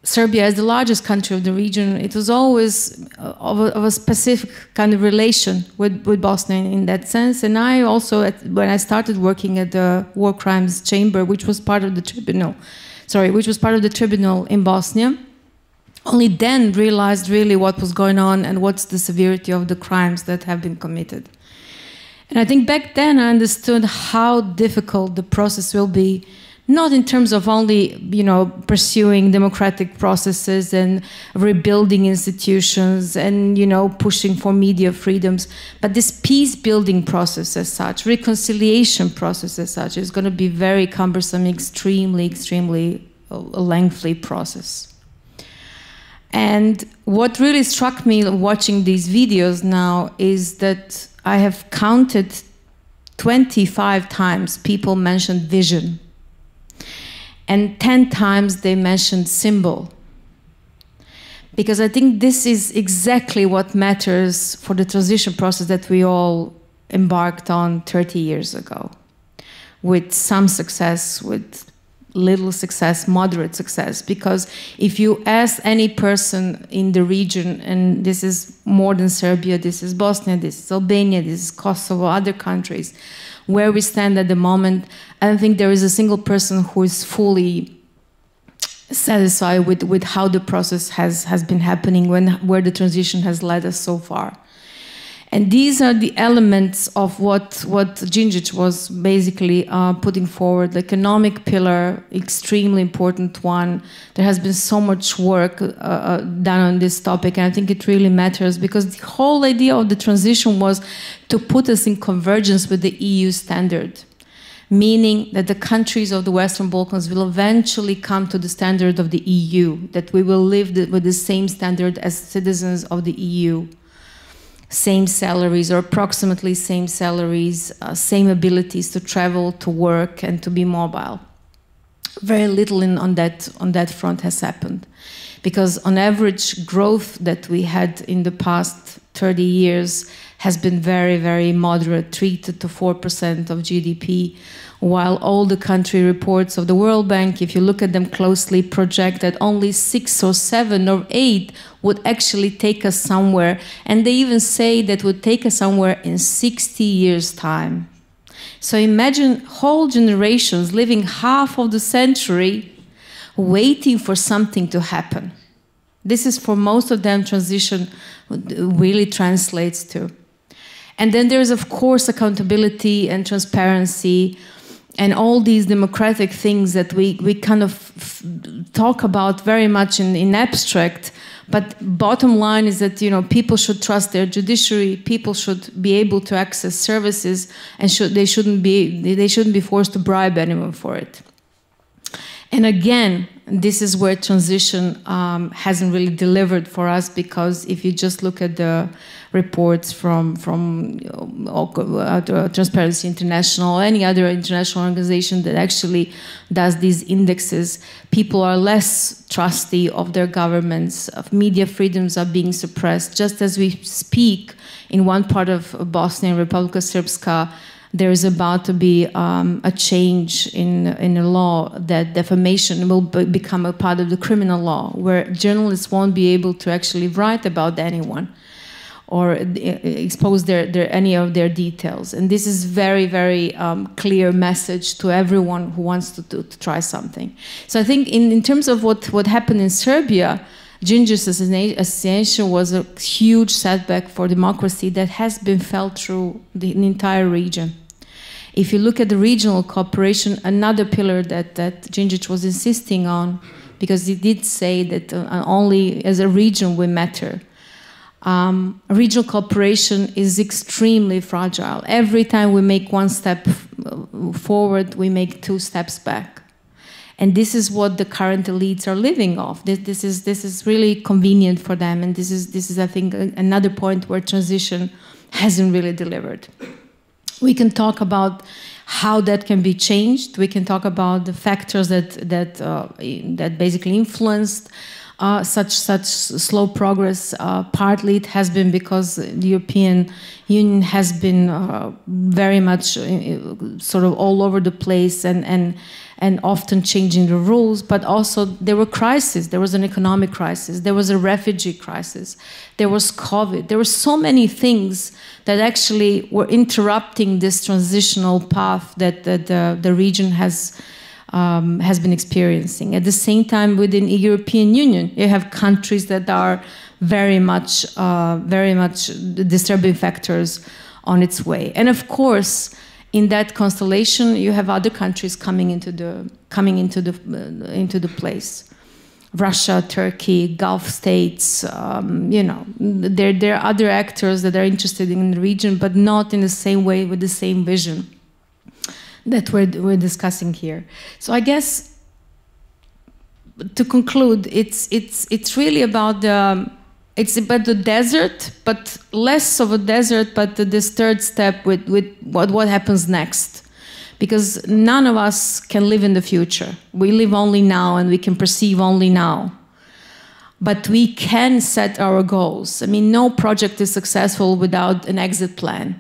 Serbia as the largest country of the region, it was always uh, of a, of a, specific kind of relation with, with Bosnia in that sense. And I also, at, when I started working at the War Crimes Chamber, which was part of the tribunal, sorry, which was part of the tribunal in Bosnia, only then realized really what was going on and what's the severity of the crimes that have been committed. And I think back then I understood how difficult the process will be not in terms of only you know pursuing democratic processes and rebuilding institutions and you know pushing for media freedoms but this peace building process as such reconciliation process as such is going to be very cumbersome extremely extremely a lengthy process. And what really struck me watching these videos now is that i have counted 25 times people mentioned vision and 10 times they mentioned symbol. Because I think this is exactly what matters for the transition process that we all embarked on 30 years ago, with some success, with little success, moderate success. Because if you ask any person in the region, and this is more than Serbia, this is Bosnia, this is Albania, this is Kosovo, other countries, where we stand at the moment, I don't think there is a single person who is fully satisfied with, with how the process has, has been happening, when, where the transition has led us so far. And these are the elements of what, what Djindjic was basically uh, putting forward. The economic pillar, extremely important one. There has been so much work uh, uh, done on this topic, and I think it really matters because the whole idea of the transition was to put us in convergence with the EU standard meaning that the countries of the Western Balkans will eventually come to the standard of the EU, that we will live the, with the same standard as citizens of the EU same salaries or approximately same salaries, uh, same abilities to travel, to work, and to be mobile. very little in, on that on that front has happened, because on average growth that we had in the past 30 years has been very very moderate, three to four percent of GDP, while all the country reports of the World Bank, if you look at them closely, project that only six or seven or eight would actually take us somewhere, and they even say that would take us somewhere in 60 years' time. So imagine whole generations living half of the century waiting for something to happen. This is for most of them transition really translates to. And then there's of course accountability and transparency and all these democratic things that we, we kind of talk about very much in, in abstract but bottom line is that you know people should trust their judiciary. People should be able to access services, and should, they shouldn't be they shouldn't be forced to bribe anyone for it. And again, this is where transition um, hasn't really delivered for us because if you just look at the reports from from uh, Transparency International or any other international organization that actually does these indexes, people are less trusty of their governments. Of media freedoms are being suppressed. Just as we speak, in one part of Bosnia, Republika Srpska, there is about to be um, a change in in the law that defamation will be become a part of the criminal law, where journalists won't be able to actually write about anyone or expose their, their, any of their details. And this is very, very um, clear message to everyone who wants to, to, to, try something. So I think in, in terms of what, what happened in Serbia, Djindjic's assassination was a huge setback for democracy that has been felt through the, the entire region. If you look at the regional cooperation, another pillar that, that was insisting on, because he did say that uh, only as a region we matter. Um, regional cooperation is extremely fragile. Every time we make one step forward, we make two steps back. And this is what the current elites are living off. This, this, is, this is really convenient for them. And this is, this is, I think, another point where transition hasn't really delivered. We can talk about how that can be changed. We can talk about the factors that that uh, that basically influenced uh, such such slow progress. Uh, partly it has been because the European Union has been uh, very much uh, sort of all over the place and and and often changing the rules, but also there were crises. There was an economic crisis, there was a refugee crisis, there was COVID. There were so many things that actually were interrupting this transitional path that, that the, the region has, um, has been experiencing. At the same time, within the European Union, you have countries that are very much, uh, very much disturbing factors on its way. And of course, in that constellation, you have other countries coming into the coming into the uh, into the place. Russia, Turkey, Gulf states, um, you know, there, there are other actors that are interested in the region, but not in the same way with the same vision that we're, we're discussing here. So I guess to conclude, it's, it's, it's really about the it's about the desert, but less of a desert, but this third step with, with what, what happens next. Because none of us can live in the future. We live only now and we can perceive only now. But we can set our goals. I mean, no project is successful without an exit plan.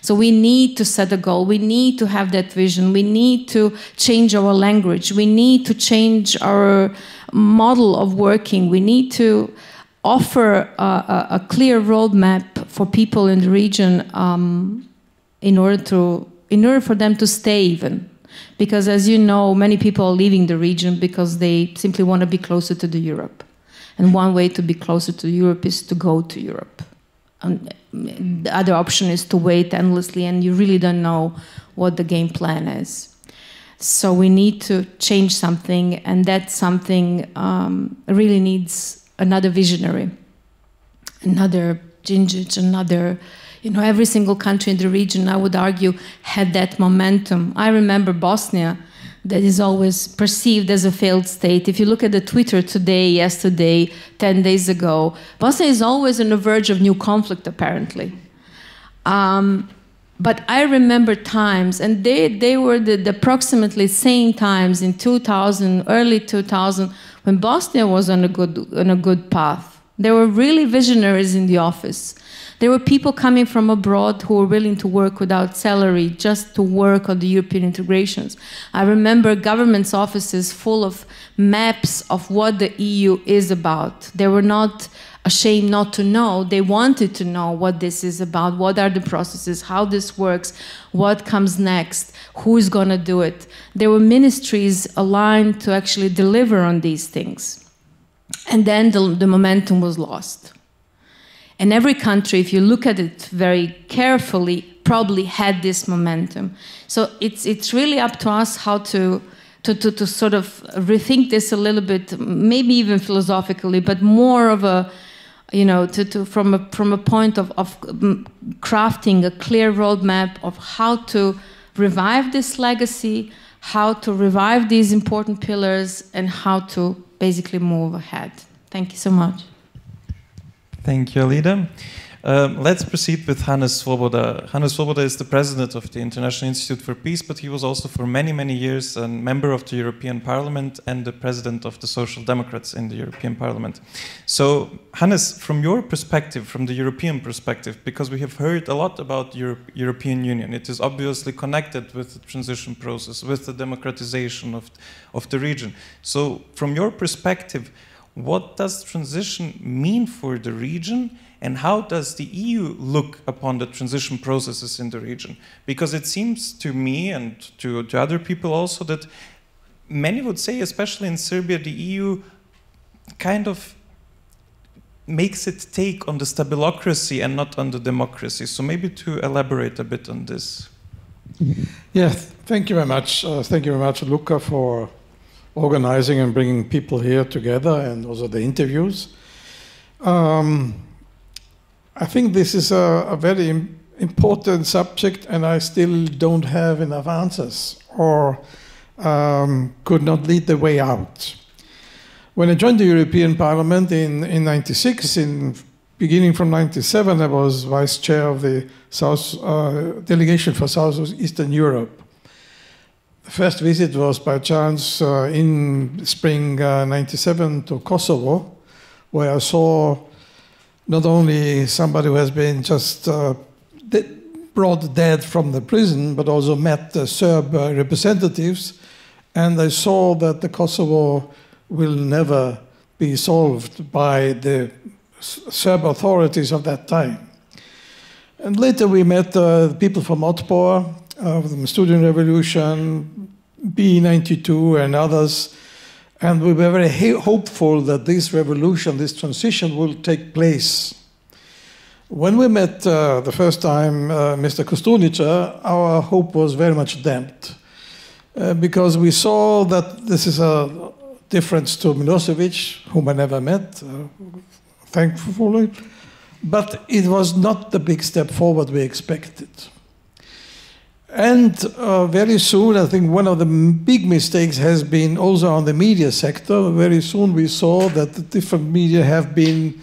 So we need to set a goal. We need to have that vision. We need to change our language. We need to change our model of working. We need to offer a, a, clear roadmap for people in the region um, in order to in order for them to stay even. Because as you know many people are leaving the region because they simply want to be closer to the Europe. And one way to be closer to Europe is to go to Europe. And the other option is to wait endlessly and you really don't know what the game plan is. So we need to change something and that something um, really needs another visionary, another Djindjic, another, you know, every single country in the region, I would argue, had that momentum. I remember Bosnia, that is always perceived as a failed state. If you look at the Twitter today, yesterday, 10 days ago, Bosnia is always on the verge of new conflict, apparently. Um, but I remember times, and they, they were the, the approximately same times in 2000, early 2000, when Bosnia was on a good, on a good path. There were really visionaries in the office. There were people coming from abroad who were willing to work without salary just to work on the European integrations. I remember government's offices full of maps of what the EU is about. They were not ashamed not to know. They wanted to know what this is about, what are the processes, how this works, what comes next, who is going to do it. There were ministries aligned to actually deliver on these things. And then the, the momentum was lost. And every country, if you look at it very carefully, probably had this momentum. So it's, it's really up to us how to to, to, to sort of rethink this a little bit, maybe even philosophically, but more of a you know, to, to, from, a, from a point of, of mm, crafting a clear roadmap of how to revive this legacy, how to revive these important pillars, and how to basically move ahead. Thank you so much. Thank you, Alida. Um, let's proceed with Hannes Swoboda. Hannes Swoboda is the president of the International Institute for Peace, but he was also for many, many years a member of the European Parliament and the president of the Social Democrats in the European Parliament. So, Hannes, from your perspective, from the European perspective, because we have heard a lot about the European Union, it is obviously connected with the transition process, with the democratization of, of the region. So, from your perspective, what does transition mean for the region? And how does the EU look upon the transition processes in the region? Because it seems to me and to, to other people also that many would say, especially in Serbia, the EU kind of makes it take on the stabilocracy and not on the democracy. So maybe to elaborate a bit on this. Yes, thank you very much. Uh, thank you very much, Luka, for organizing and bringing people here together and also the interviews. Um, I think this is a, a very important subject, and I still don't have enough answers or um, could not lead the way out. When I joined the European Parliament in, in 96, in beginning from 97, I was vice chair of the South uh, delegation for South Eastern Europe. The first visit was by chance uh, in spring uh, 97 to Kosovo, where I saw not only somebody who has been just uh, brought dead from the prison, but also met the Serb uh, representatives. And they saw that the Kosovo will never be solved by the Serb authorities of that time. And later we met uh, people from Otpor, of the Student Revolution, B92, and others and we were very hopeful that this revolution, this transition will take place. When we met uh, the first time uh, Mr. Kostunica, our hope was very much damped uh, because we saw that this is a difference to Milosevic, whom I never met, uh, thankfully, but it was not the big step forward we expected. And uh, very soon, I think one of the big mistakes has been also on the media sector. Very soon we saw that the different media have been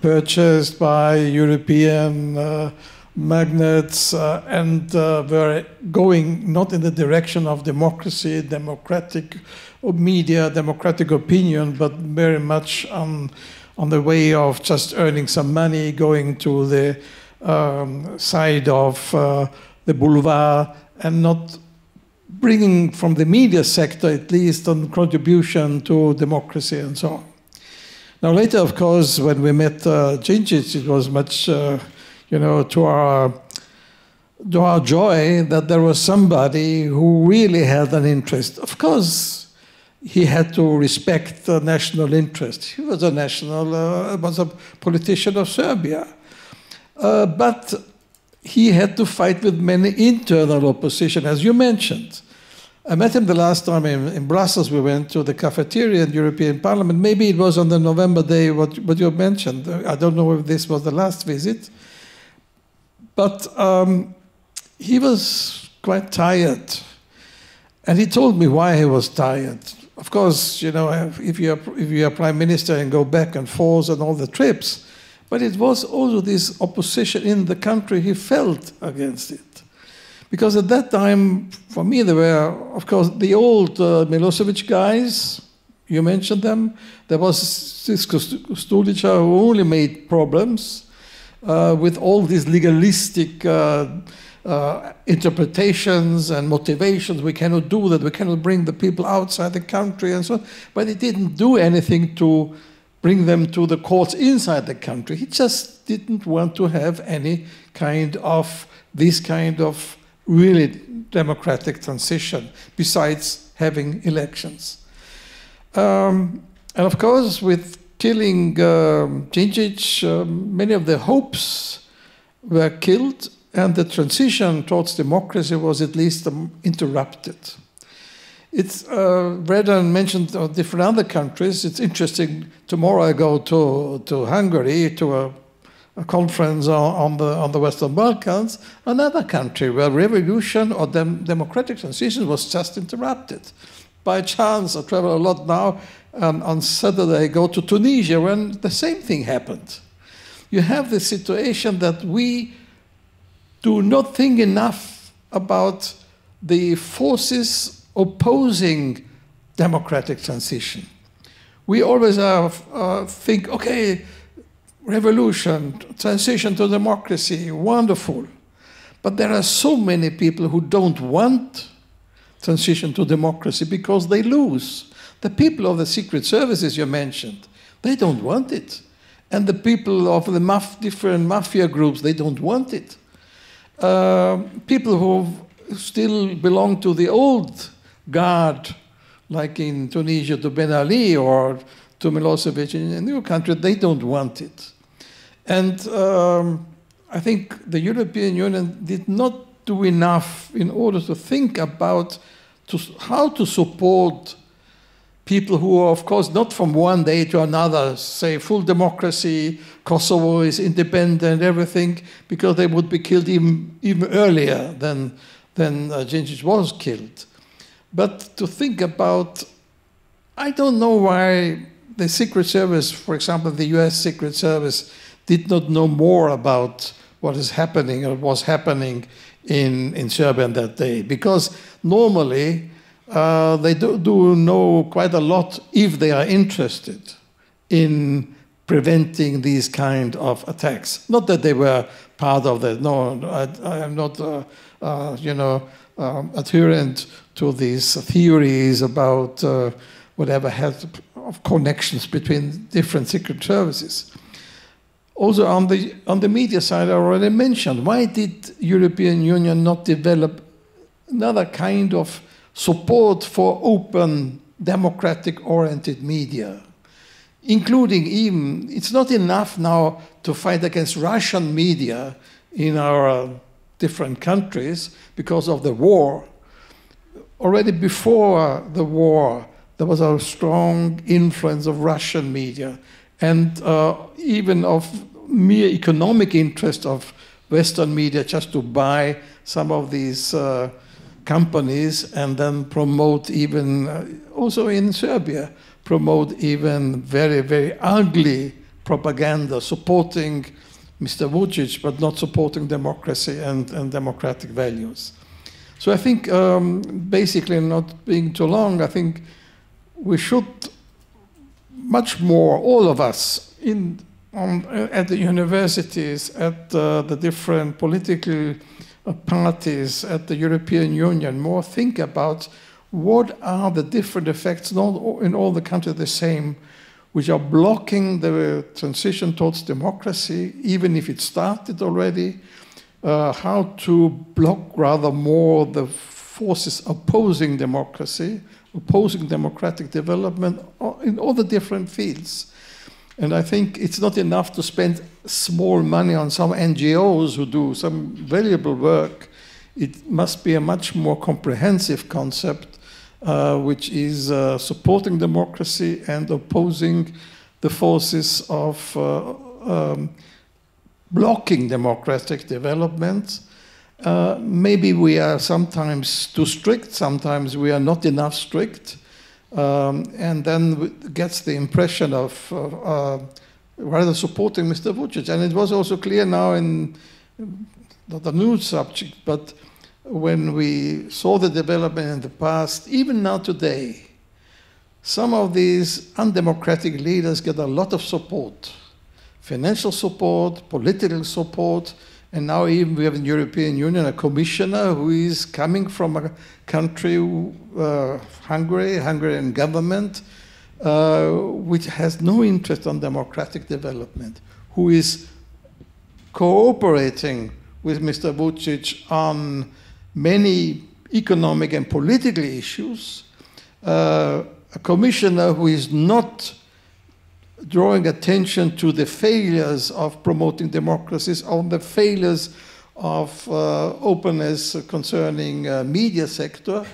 purchased by European uh, magnates uh, and uh, were going not in the direction of democracy, democratic media, democratic opinion, but very much on, on the way of just earning some money, going to the um, side of uh, the boulevard and not bringing from the media sector at least on contribution to democracy and so on. Now later, of course, when we met uh, it was much, uh, you know, to our to our joy that there was somebody who really had an interest. Of course, he had to respect the national interest. He was a national, uh, was a politician of Serbia. Uh, but he had to fight with many internal opposition, as you mentioned. I met him the last time in, in Brussels. We went to the cafeteria in European Parliament. Maybe it was on the November day, what, what you mentioned. I don't know if this was the last visit. But um, he was quite tired. And he told me why he was tired. Of course, you know, if you're, if you're prime minister and go back and forth on all the trips, but it was also this opposition in the country he felt against it. Because at that time, for me, there were, of course, the old uh, Milosevic guys, you mentioned them. There was Koštunica who only made problems uh, with all these legalistic uh, uh, interpretations and motivations. We cannot do that. We cannot bring the people outside the country and so on. But he didn't do anything to bring them to the courts inside the country. He just didn't want to have any kind of this kind of really democratic transition besides having elections. Um, and of course, with killing um, um, many of the hopes were killed, and the transition towards democracy was at least um, interrupted. It's uh, read and mentioned of different other countries. It's interesting. Tomorrow I go to, to Hungary to a, a conference on, on, the, on the Western Balkans, another country where revolution or dem democratic transition was just interrupted. By chance, I travel a lot now. Um, on Saturday, I go to Tunisia when the same thing happened. You have the situation that we do not think enough about the forces opposing democratic transition. We always uh, uh, think, okay, revolution, transition to democracy, wonderful. But there are so many people who don't want transition to democracy because they lose. The people of the secret services you mentioned, they don't want it. And the people of the maf different mafia groups, they don't want it. Uh, people who still belong to the old guard, like in Tunisia to Ben Ali or to Milosevic in a new country, they don't want it. And um, I think the European Union did not do enough in order to think about to, how to support people who are, of course, not from one day to another, say full democracy, Kosovo is independent, everything, because they would be killed even, even earlier than, than uh, was killed. But to think about, I don't know why the Secret Service, for example, the US Secret Service, did not know more about what is happening or was happening in, in Serbia on that day. Because normally uh, they do, do know quite a lot if they are interested in preventing these kind of attacks. Not that they were part of that. No, I, am not, uh, uh, you know, um, adherent to these theories about uh, whatever has of connections between different secret services. Also on the on the media side, I already mentioned why did European Union not develop another kind of support for open, democratic-oriented media, including even it's not enough now to fight against Russian media in our different countries because of the war. Already before the war, there was a strong influence of Russian media and uh, even of mere economic interest of Western media just to buy some of these uh, companies and then promote even, uh, also in Serbia, promote even very, very ugly propaganda supporting Mr. Vucic, but not supporting democracy and, and democratic values. So I think, um, basically, not being too long, I think we should much more, all of us, in, on, at the universities, at uh, the different political uh, parties, at the European Union, more think about what are the different effects, not in all the countries the same, which are blocking the transition towards democracy, even if it started already, uh, how to block rather more the forces opposing democracy, opposing democratic development in all the different fields. And I think it's not enough to spend small money on some NGOs who do some valuable work. It must be a much more comprehensive concept uh, which is uh, supporting democracy and opposing the forces of uh, um, blocking democratic development. Uh, maybe we are sometimes too strict, sometimes we are not enough strict, um, and then gets the impression of rather supporting Mr. Vucic. And it was also clear now in not a new subject, but when we saw the development in the past, even now today, some of these undemocratic leaders get a lot of support financial support, political support, and now even we have in the European Union a commissioner who is coming from a country, uh, Hungary, Hungarian government, uh, which has no interest on democratic development, who is cooperating with Mr. Vucic on many economic and political issues, uh, a commissioner who is not drawing attention to the failures of promoting democracies, on the failures of uh, openness concerning uh, media sector,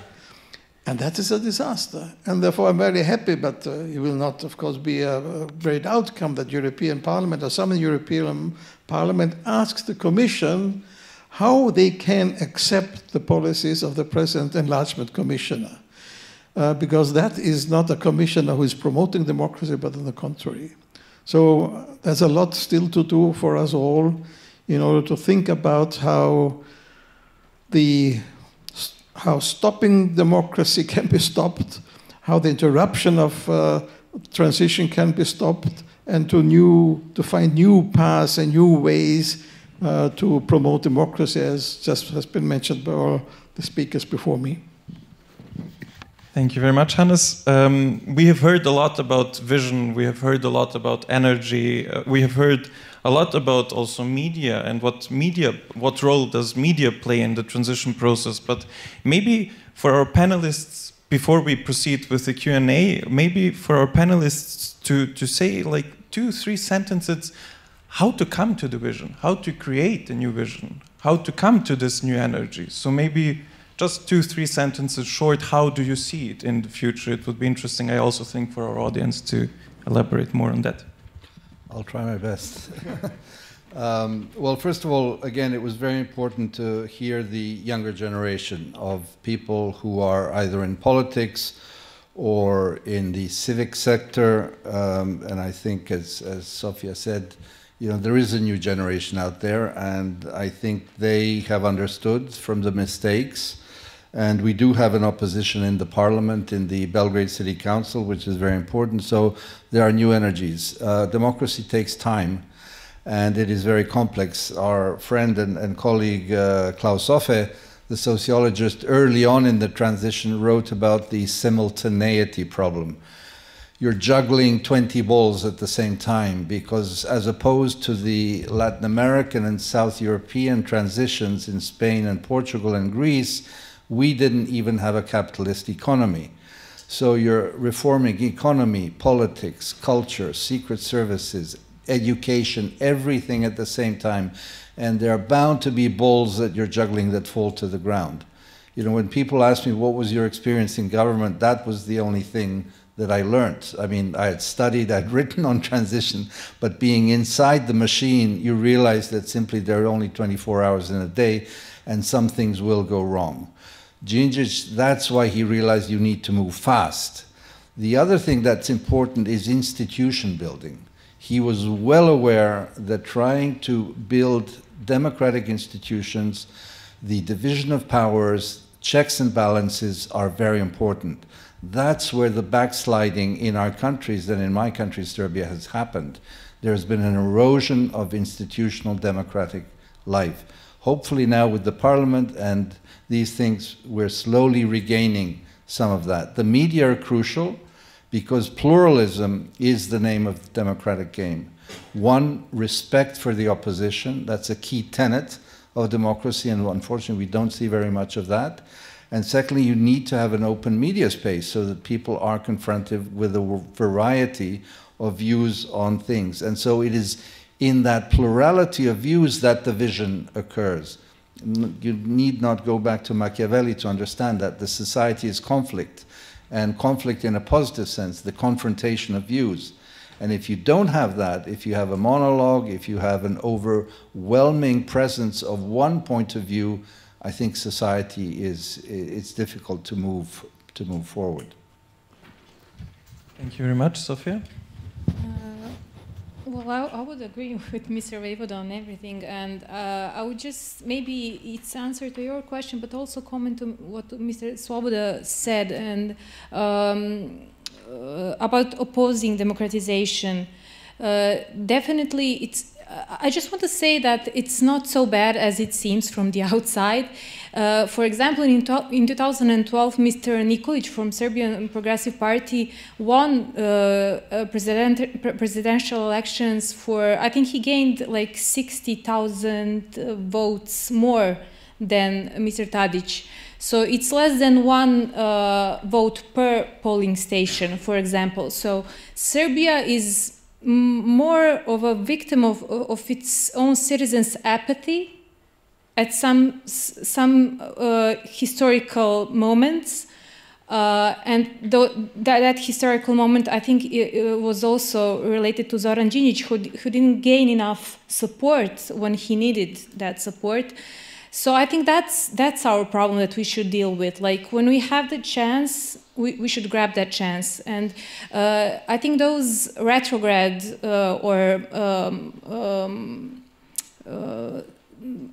and that is a disaster. And therefore, I'm very happy, but uh, it will not, of course, be a, a, great outcome that European Parliament or some European Parliament asks the Commission how they can accept the policies of the present enlargement commissioner. Uh, because that is not a commissioner who is promoting democracy, but on the contrary. So there's a lot still to do for us all in order to think about how the how stopping democracy *laughs* can be stopped, how the interruption of uh, transition can be stopped, and to new to find new paths and new ways uh, to promote democracy, as just has been mentioned by all the speakers before me. Thank you very much, Hannes. Um, we have heard a lot about vision. We have heard a lot about energy. Uh, we have heard a lot about also media and what media, what role does media play in the transition process. But maybe for our panelists, before we proceed with the Q and A, maybe for our panelists to to say like two, three sentences, how to come to the vision, how to create a new vision, how to come to this new energy. So maybe just two, three sentences short, how do you see it in the future? It would be interesting, I also think, for our audience to elaborate more on that. I'll try my best. *laughs* um, well, first of all, again, it was very important to hear the younger generation of people who are either in politics or in the civic sector. Um, and I think, as, as Sofija said, you know, there is a new generation out there, and I think they have understood from the mistakes and we do have an opposition in the parliament, in the Belgrade City Council, which is very important. So there are new energies. Uh, democracy takes time and it is very complex. Our friend and, and colleague uh, Claus Offe, the sociologist, early on in the transition wrote about the simultaneity problem. You're juggling 20 balls at the same time because, as opposed to the Latin American and South European transitions in Spain and Portugal and Greece, we didn't even have a capitalist economy. So you're reforming economy, politics, culture, secret services, education, everything at the same time. And there are bound to be balls that you're juggling that fall to the ground. You know, when people ask me, what was your experience in government? That was the only thing that I learned. I mean, I had studied, I'd *laughs* written on transition, but being inside the machine, you realize that simply there are only 24 hours in a day and some things will go wrong. Djindjic, that's why he realized you need to move fast. The other thing that's important is institution building. He was well aware that trying to build democratic institutions, the division of powers, checks and balances are very important. That's where the backsliding in our countries and in my country, Serbia, has happened. There's been an erosion of institutional democratic life. Hopefully, now with the parliament and these things, we're slowly regaining some of that. The media are crucial because pluralism is the name of the democratic game. One, respect for the opposition, that's a key tenet of democracy, and unfortunately, we don't see very much of that. And secondly, you need to have an open media space so that people are confronted with a variety of views on things. And so it is in that plurality of views that the vision occurs you need not go back to Machiavelli to understand that the society is conflict, and conflict in a positive sense, the confrontation of views. And if you don't have that, if you have a monologue, if you have an overwhelming presence of one point of view, I think society is it's difficult to move to move forward. Thank you very much, Sofija. Uh, well, Well, I would agree *laughs* with Mr. Vejvoda on everything, and uh, I would just maybe it's answer to your question, but also comment to what Mr. Swoboda said and um, uh, about opposing democratization. Uh, definitely, it's. I just want to say that it's not so bad as it seems from the *laughs* outside. Uh, for example, in, in 2012, Mr. Nikolic from Serbian Progressive Party won uh, uh, president presidential elections for, I think he gained like 60,000 uh, votes more than Mr. Tadic. So it's less than one uh, vote per polling station, for example. So Serbia is more of a victim of, of its own citizens' apathy at some some uh, historical moments. Uh, and th that, that, historical moment, I think, it, it was also related to Zoran Djindjic, who, who didn't gain enough support when he needed that support. So I think that's that's our problem that we should deal with. Like when we have the chance, we, we should grab that chance. And uh, I think those retrograde uh, or um, um, uh,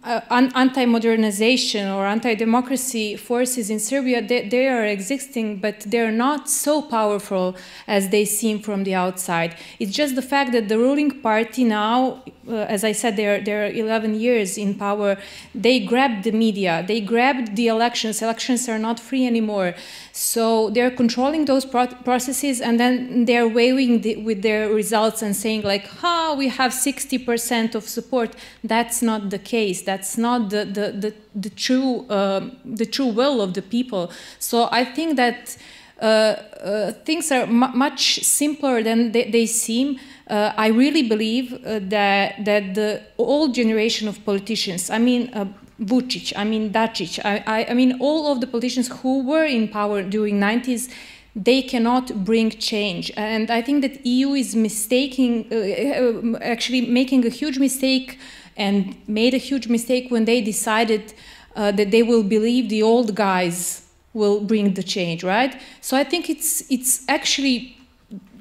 anti-modernization or anti-democracy forces in Serbia, they, they, are existing, but they're not so powerful as they seem from the outside. It's just the fact that the ruling party now, uh, as I said, they're, they're 11 years in power, they grabbed the media, they grabbed the elections. Elections are not free anymore. So they're controlling those pro processes and then they're waving the, with their results and saying like, ha, we have 60% of support. That's not the case. That's not the, the, the, the true, uh, the true will of the people. So I think that uh, uh, things are much simpler than they, they seem. Uh, I really believe uh, that that the old generation of politicians, I mean, uh, Vucic, I mean Dacic, I, I, I, mean all of the politicians who were in power during 90s, they cannot bring change. And I think that EU is mistaking, uh, actually making a huge mistake and made a huge mistake when they decided uh, that they will believe the old guys will bring the change, right? So I think it's, it's actually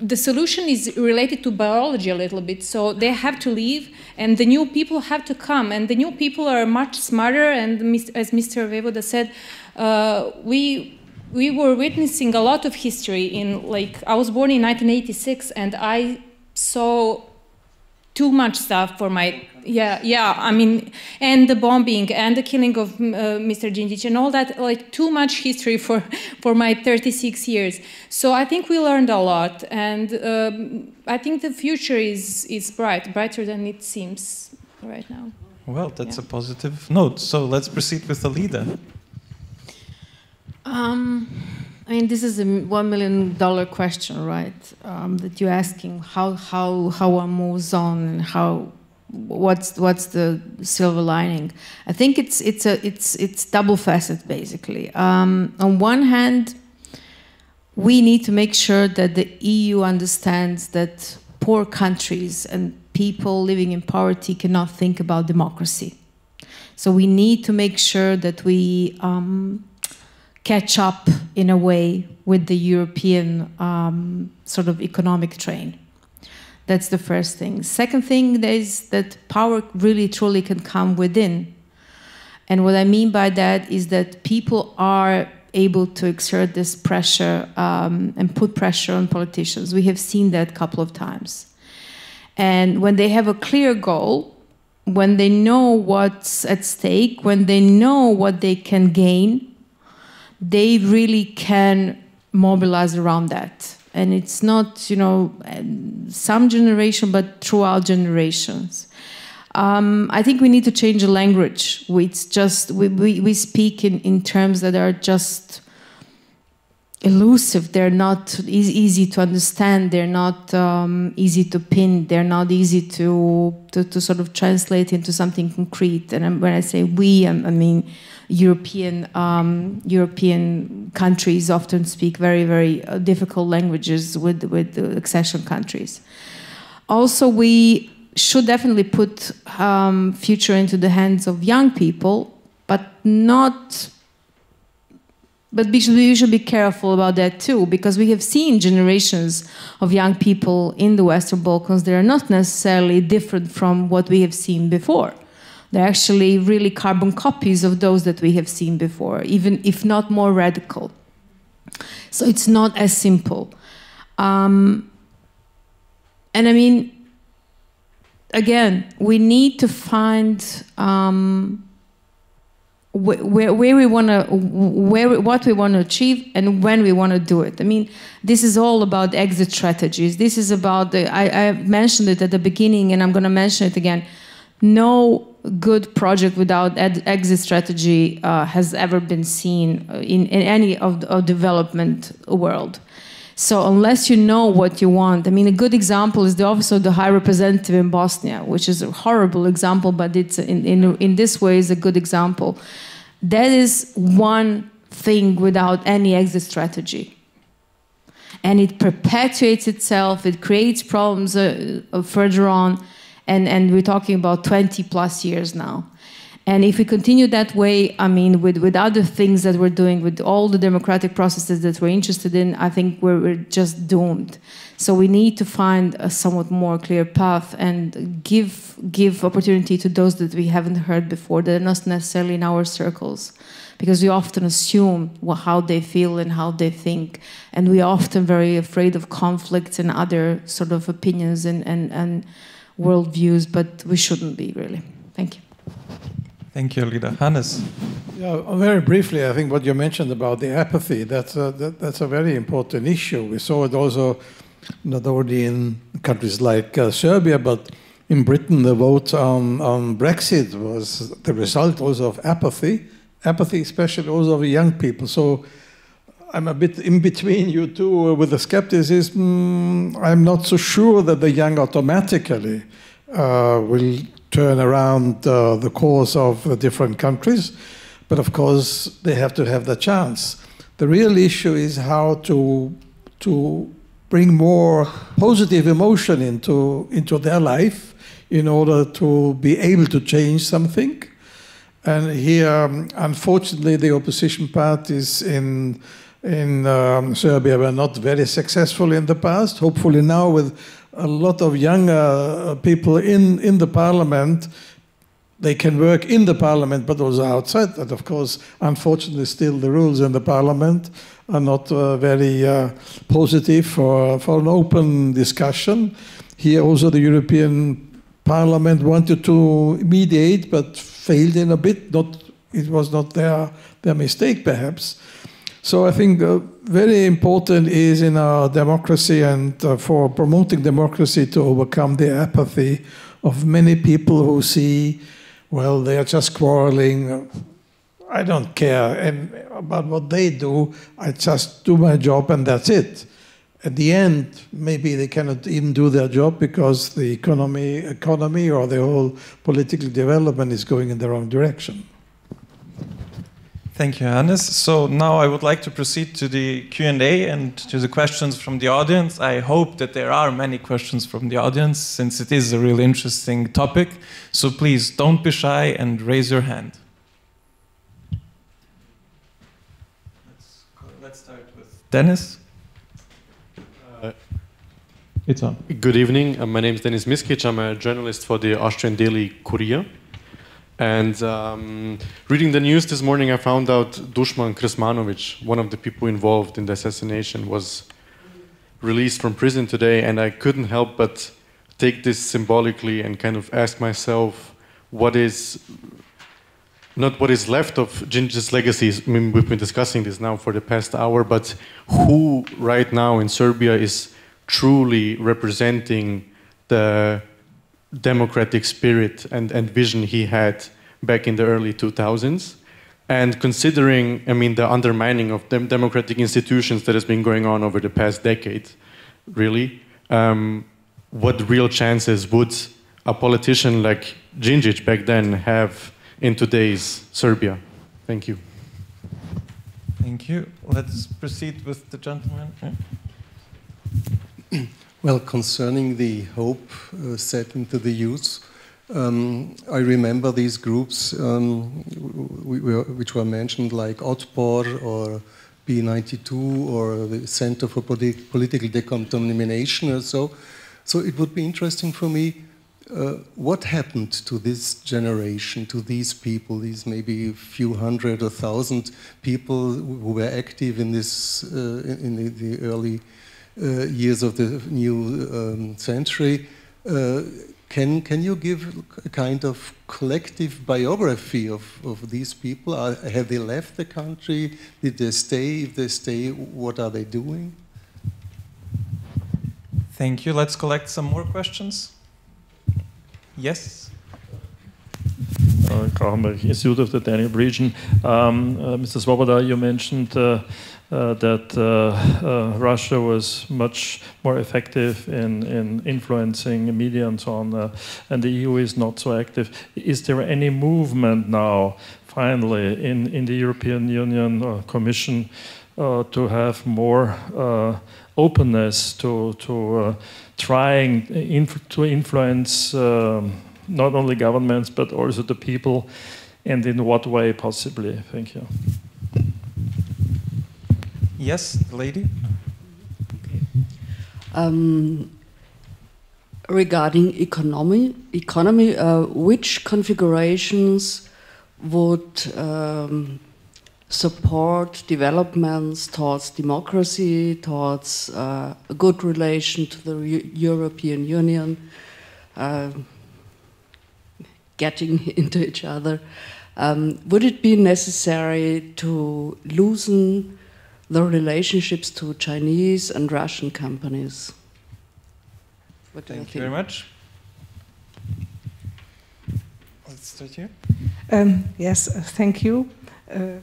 the solution is related to biology a little bit. So they have to leave, and the new people have to come. And the new people are much smarter. And as Mr. Vejvoda said, uh, we we were witnessing a lot of history. In like, I was born in 1986, and I saw too much stuff for my yeah yeah i mean and the bombing and the killing of uh, mr Djindjic and all that like too much history for *laughs* for my 36 years so i think we learned a lot and um, i think the future is is bright brighter than it seems right now well that's yeah. a positive note so let's proceed with the leader um, I mean, this is a one million dollar question, right? Um, that you're asking how how how one moves on and how what's what's the silver lining? I think it's it's a it's it's double faceted basically. Um, on one hand, we need to make sure that the EU understands that poor countries and people living in poverty cannot think about democracy. So we need to make sure that we um, catch up in a way with the European um, sort of economic train. That's the first thing. Second thing is that power really truly can come within. And what I mean by that is that people are able to exert this pressure um, and put pressure on politicians. We have seen that a couple of times. And when they have a clear goal, when they know what's at stake, when they know what they can gain, they really can mobilize around that. And it's not, you know, some generation, but throughout generations. Um, I think we need to change the language. It's just we, we, we speak in, in terms that are just elusive. They're not easy, easy to understand. They're not um, easy to pin. They're not easy to, to, to sort of translate into something concrete. And when I say we, I mean European um, European countries often speak very very uh, difficult languages with with the accession countries. Also, we should definitely put um, future into the hands of young people, but not But we should, be careful about that too, because we have seen generations of young people in the Western Balkans that are not necessarily different from what we have seen before. They're actually really carbon copies of those that we have seen before, even if not more radical. So it's not as simple. Um, and I mean, again, we need to find um, where, where we want to where what we want to achieve and when we want to do it. I mean this is all about exit strategies. This is about the i, I mentioned it at the beginning and i'm going to mention it again. No good project without exit strategy uh, has ever been seen in, in any of the of development world so unless you know what you want, I mean, a good example is the Office of the High Representative in Bosnia, which is a horrible example, but it's in, in, in this way is a good example. That is one thing without any exit strategy. And it perpetuates itself, it creates problems uh, uh further on, and, and we're talking about 20 plus years now. And if we continue that way, I mean, with, with other things that we're doing, with all the democratic processes that we're interested in, I think we're, we're just doomed. So we need to find a somewhat more clear path and give give opportunity to those that we haven't heard before, that are not necessarily in our circles, because we often assume how they feel and how they think, and we're often very afraid of conflicts and other sort of opinions and and, and worldviews, but we shouldn't be really. Thank you. Thank you, Lida. Hannes. Yeah, very briefly, I think what you mentioned about the apathy, that's a, that, that's a very important issue. We saw it also not only in countries like uh, Serbia, but in Britain, the vote on, on Brexit was the result also of apathy, apathy especially also of young people. So I'm a bit in between you two with the skepticism. I'm not so sure that the young automatically uh, will turn around uh, the course of the different countries. But of course, they have to have the chance. The real issue is how to, to bring more positive emotion into, into their life in order to be able to change something. And here, um, unfortunately, the opposition parties in in um, Serbia were not very successful in the past. Hopefully, now with a lot of younger uh, people in, in the parliament. They can work in the parliament, but also outside. that, of course, unfortunately, still the rules in the parliament are not uh, very uh, positive for, for an open discussion. Here, also, the European Parliament wanted to mediate, but failed in a bit. Not, it was not their, their mistake, perhaps. So I think uh, very important is in our democracy and uh, for promoting democracy to overcome the apathy of many people who see, well, they are just quarreling. I don't care and about what they do. I just do my job and that's it. At the end, maybe they cannot even do their job because the economy, economy or the whole political development is going in the wrong direction. Thank you, Hannes. So now I would like to proceed to the Q&A and to the questions from the audience. I hope that there are many questions from the audience since it is a really interesting topic. So please don't be shy and raise your hand. Let's, let's start with Dennis. Uh, it's on. Good evening. Uh, my name is Dennis Miskic. I'm a journalist for the Austrian daily Kurier. And um, reading the news this morning, I found out Dusan Krsmanovic, one of the people involved in the assassination, was released from prison today. And I couldn't help but take this symbolically and kind of ask myself what is not what is left of Djindjic's legacy. I mean, we've been discussing this now for the past hour, but who right now in Serbia is truly representing the democratic spirit and, and vision he had back in the early 2000s. And considering, I mean, the undermining of dem democratic institutions that has been going on over the past decade, really, um, what real chances would a politician like Djindjic back then have in today's Serbia? Thank you. Thank you. Let's proceed with the gentleman. *clears throat* *clears throat* Well, concerning the hope uh, set into the youth, um, I remember these groups um, which were mentioned, like Otpor or B92 or the Center for Political Decontamination or so. So it would be interesting for me uh, what happened to this generation, to these people, these maybe few hundred or thousand people who were active in this uh, in the, the early years of the new um, century? Uh, can, can you give a kind of collective biography of, of these people? Are, have they left the country? Did they stay? If they stay, what are they doing? Thank you. Let's collect some more questions. Yes? Uh, Krachenberg, Institute of the Danube region. Um, uh, Mr. Swoboda, you mentioned uh, uh, that uh, uh, Russia was much more effective in, in influencing media and so on, and the EU is not so active. Is there any movement now, finally, in, in the European Union Commission to have more openness to, to trying inf to influence um, not only governments but also the people, and in what way possibly? Thank you. Yes, lady. Um, regarding economy, economy, uh, which configurations would um, support developments towards democracy, towards uh, a good relation to the European Union, uh, getting *laughs* into each other. Um, would it be necessary to loosen the relationships to Chinese and Russian companies. What Thank you very much. Let's start here. Um, yes, uh, thank you. Uh,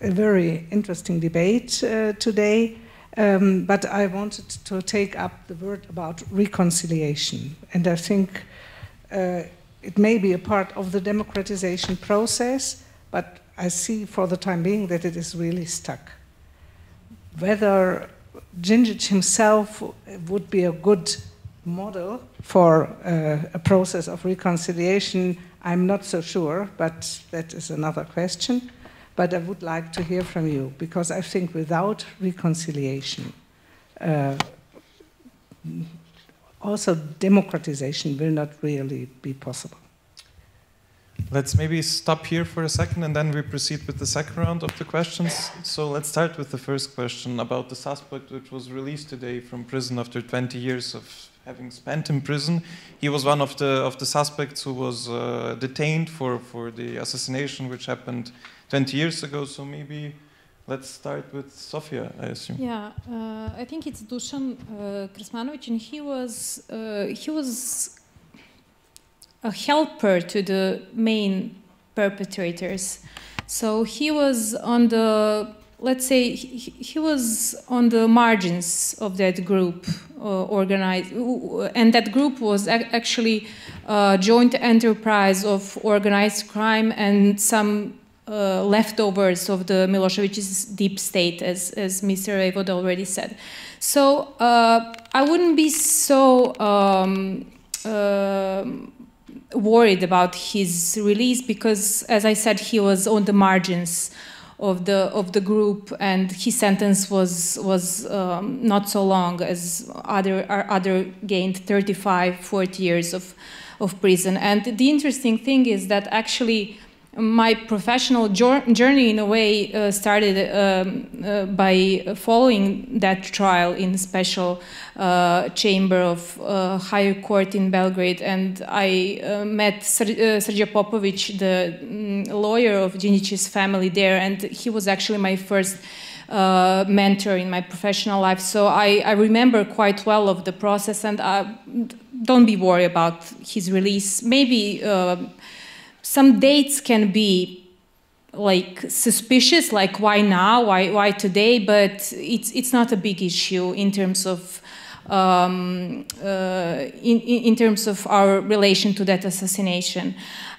a very interesting debate uh, today, um, but I wanted to take up the word about reconciliation. And I think uh, it may be a part of the democratization process, but I see for the time being that it is really stuck whether Djindjic himself would be a good model for uh, a process of reconciliation, I'm not so sure, but that is another question. But I would like to hear from you, because I think without reconciliation, uh, also democratization will not really be possible. Let's maybe stop here for a second and then we proceed with the second round of the questions. So let's start with the first question about the suspect which was released today from prison after 20 years of having spent in prison. He was one of the of the suspects who was uh, detained for, for the assassination which happened 20 years ago. So maybe let's start with Sofija, I assume. Yeah, uh, I think it's Dusan uh, Krsmanovic, and he was uh, he was a helper to the main perpetrators. So he was on the, let's say, he, he was on the margins of that group uh, organized, and that group was actually a joint enterprise of organized crime and some uh, leftovers of the Milosevic's deep state, as, as Mr. Vejvoda already said. So uh, I wouldn't be so um, uh, worried about his release because, as I said, he was on the margins of the of the group, and his sentence was was um, not so long as other other gained 35, 40 years of of prison. And the interesting thing is that actually my professional journey in a way uh, started um, uh, by following that trial in special uh, chamber of uh, higher court in Belgrade. And I uh, met Ser uh, Srdja Popovic the mm, lawyer of Djindjic's family there. And he was actually my first mentor in my professional life. So I, I, remember quite well of the process. And don't be worried about his release. Maybe some dates can be like suspicious, like why now, why why today, but it's it's not a big issue in terms of um, uh, in, in terms of our relation to that assassination.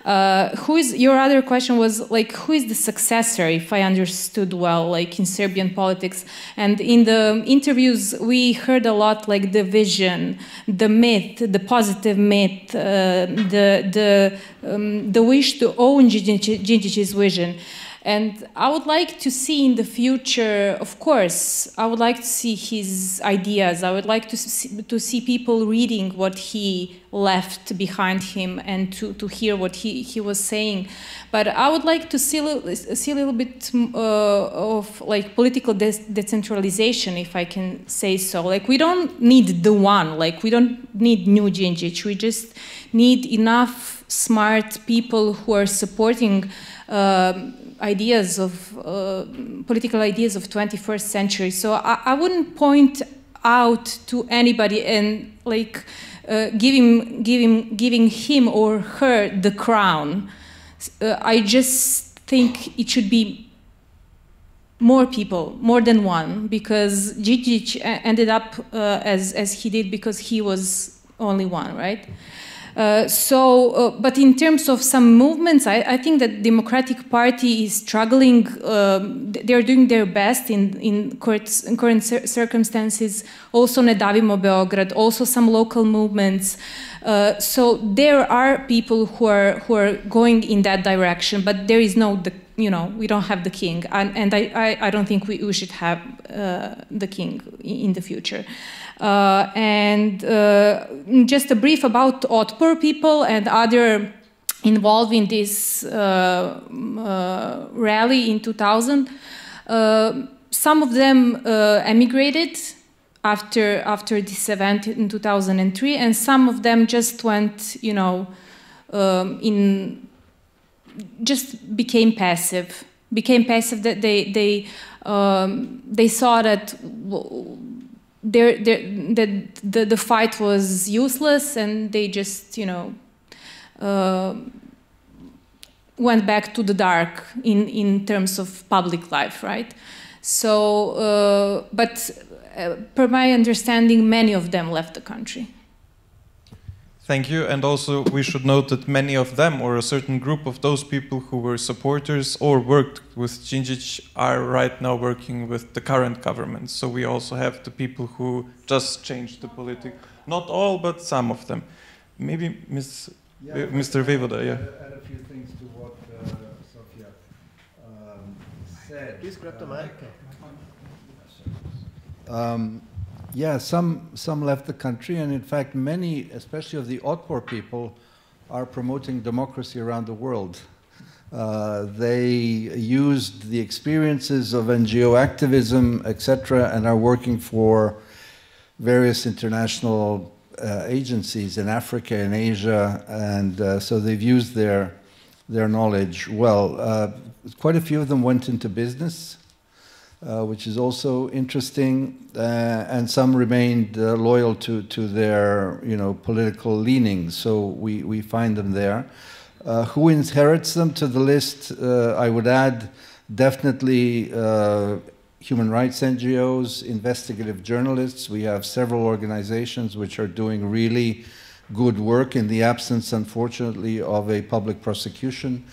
Uh, who is your other question was like who is the successor if i understood well like in serbian politics? And in the interviews we heard a lot like the vision the myth the positive myth uh, the the um, the wish to own Djindjic's vision and I would like to see in the future, of course, I would like to see his ideas. I would like to see, to see people reading what he left behind him and to, to hear what he, he was saying. But I would like to see, see a little bit uh, of like political de decentralization, if I can say so. Like we don't need the one, like we don't need new Djindjic. We just need enough smart people who are supporting um, ideas of uh, political ideas of 21st century. So I, I, wouldn't point out to anybody and like uh, giving giving giving him or her the crown. Uh, I just think it should be more people, more than one, because Djindjic ended up uh, as as he did because he was only one, right? Uh, so, uh, but in terms of some movements, I, I, think that Democratic Party is struggling. Um, they are doing their best in in current, in current cir circumstances. Also, Ne Beograd. Also, some local movements. Uh, so there are people who are who are going in that direction, but there is no you know we don't have the king, and, and I, I, I don't think we, we should have uh, the king in the future. Uh, and uh, just a brief about Otpor people and other involved in this uh, rally in 2000. some of them emigrated after after this event in 2003, and some of them just went, you know, um, in just became passive. Became passive. That they they um, they saw that there, the, the, the fight was useless and they just, you know, uh, went back to the dark in, in terms of public life, right? So, uh, but uh, per my understanding, many of them left the country. Thank you. And also, we should note that many of them, or a certain group of those people who were supporters or worked with Djindjic, are right now working with the current government. So we also have the people who just changed the politics. Not all, but some of them. Maybe Ms. Yeah, uh, Mr. Vejvoda, yeah. Add a few things to what uh, Sofija um, said. Please grab the mic. Um, yeah, some, some left the country, and in fact, many, especially of the Otpor people, are promoting democracy around the world. Uh, they used the experiences of NGO activism, etc., and are working for various international uh, agencies in Africa and Asia, and uh, so they've used their their knowledge well. Uh, quite a few of them went into business uh, which is also interesting, uh, and some remained uh, loyal to, to their you know, political leanings, so we, we find them there. Uh, who inherits them to the list? Uh, I would add definitely human rights NGOs, investigative journalists. We have several organizations which are doing really good work in the absence, unfortunately, of a public prosecution.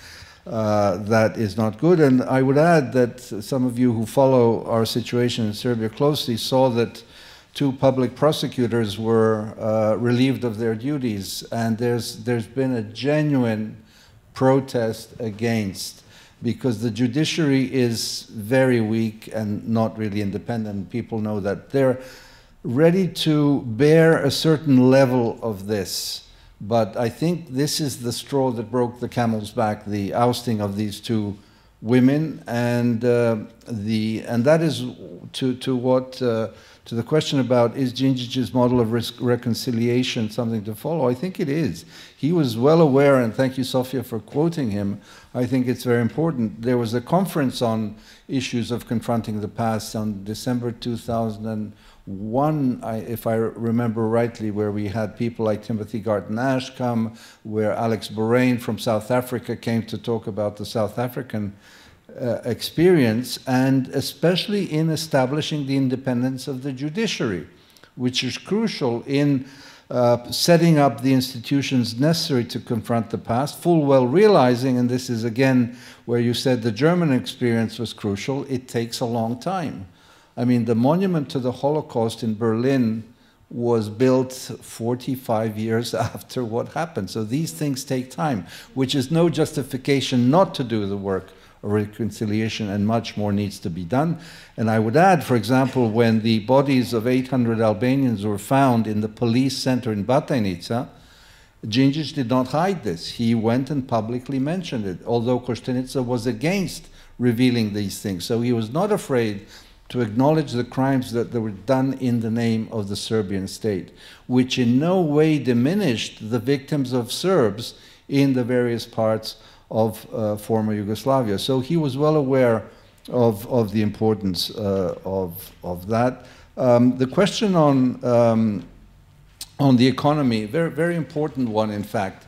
Uh, that is not good. And I would add that some of you who follow our situation in Serbia closely saw that two public prosecutors were uh, relieved of their duties, and there's there's been a genuine protest against because the judiciary is very weak and not really independent. People know that they're ready to bear a certain level of this. But I think this is the straw that broke the camel's back, the ousting of these two women, and uh, the and that is to to what uh, to the question about is Djindjic's model of reconciliation something to follow? I think it is. He was well aware, and thank you, Sofija, for quoting him. I think it's very important. There was a conference on issues of confronting the past on December 2000 one, I, if I remember rightly, where we had people like Timothy Garton Ash come, where Alex Boraine from South Africa came to talk about the South African uh, experience, and especially in establishing the independence of the judiciary, which is crucial in uh, setting up the institutions necessary to confront the past, full well realizing, and this is again where you said the German experience was crucial, it takes a long time. I mean, the monument to the Holocaust in Berlin was built 45 years *laughs* after what happened. So these things take time, which is no justification not to do the work of reconciliation, and much more needs to be done. And I would add, for example, when the bodies of 800 Albanians were found in the police center in Batajnica, Djindjic did not hide this. He went and publicly mentioned it, although Koštunica was against revealing these things. So he was not afraid to acknowledge the crimes that were done in the name of the Serbian state, which in no way diminished the victims of Serbs in the various parts of uh, former Yugoslavia. So he was well aware of, of the importance uh, of, of that. Um, the question on, um, on the economy, very, very important one, in fact.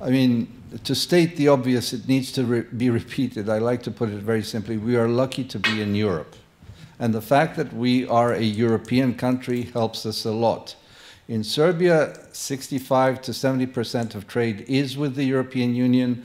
I mean, to state the obvious, it needs to re be repeated. I like to put it very simply. We are lucky to be in Europe. And the fact that we are a European country helps us a lot. In Serbia, 65 to 70% of trade is with the European Union.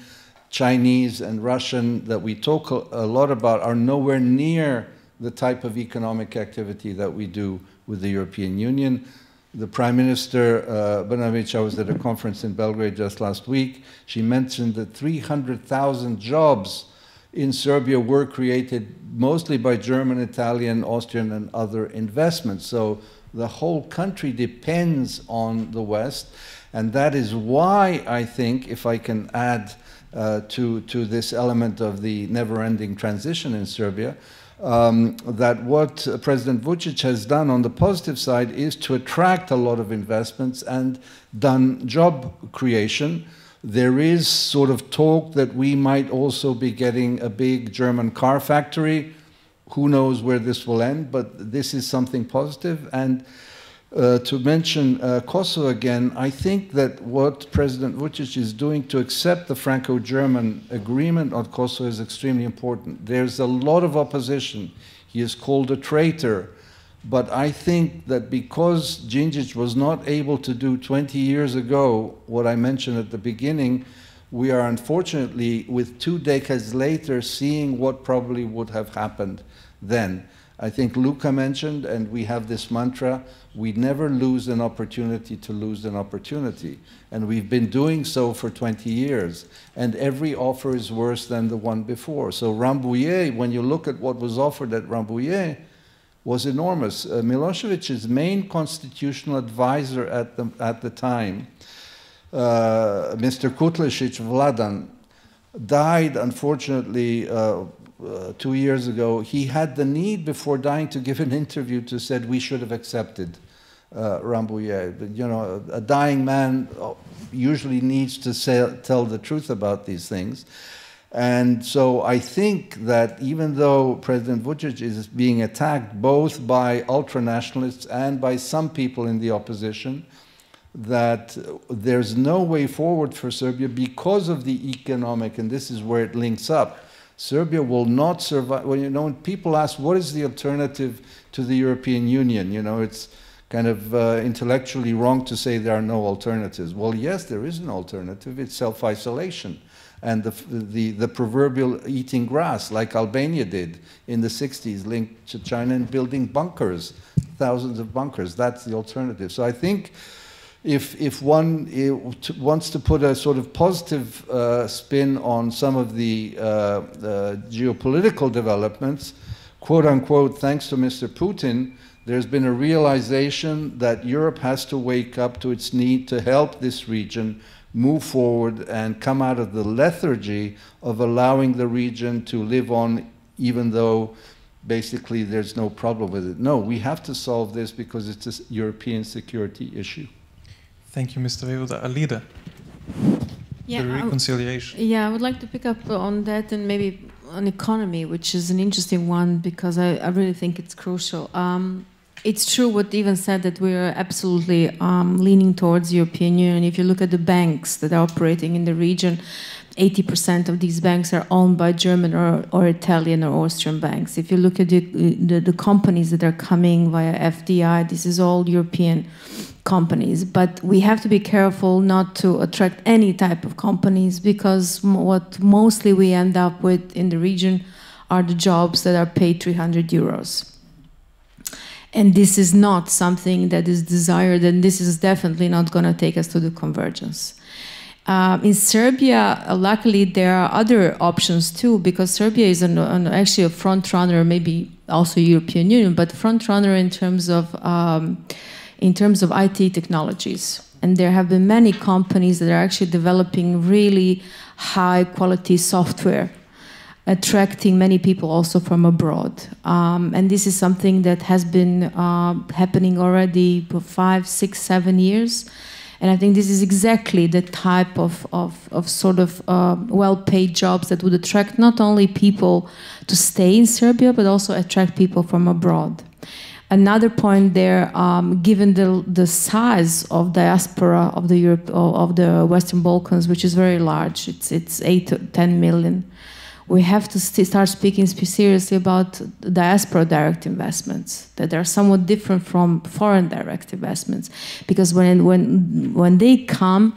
Chinese and Russian that we talk a lot about are nowhere near the type of economic activity that we do with the European Union. The Prime Minister, uh, I was at a conference in Belgrade just last week. She mentioned that 300,000 jobs in Serbia were created mostly by German, Italian, Austrian, and other investments. So the whole country depends on the West. And that is why I think, if I can add uh, to, to this element of the never ending transition in Serbia, um, that what President Vucic has done on the positive side is to attract a lot of investments and done job creation. There is sort of talk that we might also be getting a big German car factory. Who knows where this will end, but this is something positive. And uh, to mention uh, Kosovo again, I think that what President Vucic is doing to accept the Franco-German agreement on Kosovo is extremely important. There's a lot of opposition. He is called a traitor. But I think that because Djindjic was not able to do 20 years ago what I mentioned at the beginning, we are unfortunately, with two decades later, seeing what probably would have happened then. I think Luka mentioned, and we have this mantra, we never lose an opportunity to lose an opportunity. And we've been doing so for 20 years. And every offer is worse than the one before. So Rambouillet, when you look at what was offered at Rambouillet, was enormous. Uh, Milosevic's main constitutional advisor at the, at the time, uh, Mr. Kutlešić Vladan, died unfortunately uh, uh, two years ago, he had the need before dying to give an interview to said we should have accepted uh, Rambouillet. But, you know, a, a dying man uh, usually needs to say, tell the truth about these things. And so I think that even though President Vucic is being attacked both by ultranationalists and by some people in the opposition, that there's no way forward for Serbia because of the economic, and this is where it links up, Serbia will not survive. Well, you know, when people ask what is the alternative to the European Union, you know, it's kind of uh, intellectually wrong to say there are no alternatives. Well, yes, there is an alternative. It's self-isolation and the, the, the, proverbial eating grass, like Albania did in the 60s, linked to China and building bunkers, thousands of bunkers. That's the alternative. So I think if, if one wants to put a sort of positive uh, spin on some of the, uh, the geopolitical developments, quote unquote, thanks to Mr. Putin, there's been a realization that Europe has to wake up to its need to help this region move forward and come out of the lethargy of allowing the region to live on even though basically there's no problem with it. No, we have to solve this because it's a European security issue. Thank you, Mr. Vejvoda. Alida, yeah, the reconciliation. I yeah, I would like to pick up on that and maybe on economy, which is an interesting one because I, I really think it's crucial. Um, it's true what Ivan said that we are absolutely um, leaning towards the European Union. If you look at the banks that are operating in the region, 80% of these banks are owned by German or, or Italian or Austrian banks. If you look at the, the, the companies that are coming via FDI, this is all European companies. But we have to be careful not to attract any type of companies because what mostly we end up with in the region are the jobs that are paid 300 euros. And this is not something that is desired, and this is definitely not going to take us to the convergence. Uh, in Serbia, uh, luckily, there are other options too, because Serbia is an, an, actually a front runner, maybe also European Union, but front runner in terms of um, in terms of IT technologies. And there have been many companies that are actually developing really high quality software attracting many people also from abroad. Um, and this is something that has been uh, happening already for five, six, seven years. And I think this is exactly the type of, of, of sort of uh, well paid jobs that would attract not only people to stay in Serbia, but also attract people from abroad. Another point there, um, given the, the size of diaspora of the Europe of the Western Balkans, which is very large, it's it's eight to ten million we have to st start speaking seriously about diaspora direct investments that are somewhat different from foreign direct investments. Because when when when they come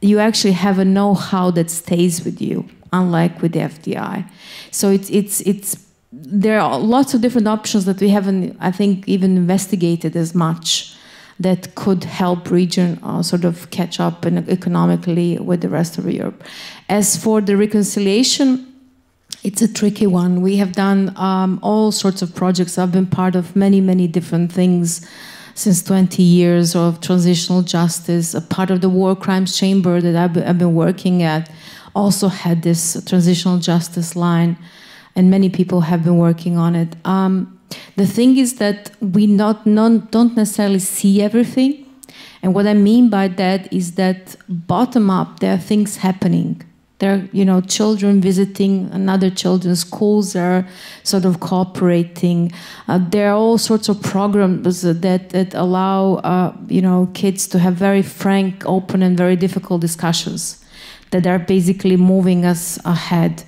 you actually have a know-how that stays with you unlike with the FDI so it's it's it's there are lots of different options that we haven't I think even investigated as much that could help region uh, sort of catch up economically with the rest of Europe. As for the reconciliation it's a tricky one. We have done um, all sorts of projects. I've been part of many, many different things since 20 years of transitional justice. A part of the war crimes chamber that I've been, working at also had this transitional justice line, and many people have been working on it. Um, the thing is that we not non, don't necessarily see everything, and what I mean by that is that bottom up there are things happening there are, you know, children visiting another children's schools are sort of cooperating. Uh, there are all sorts of programs that, that allow, uh, you know, kids to have very frank, open, and very difficult discussions that are basically moving us ahead.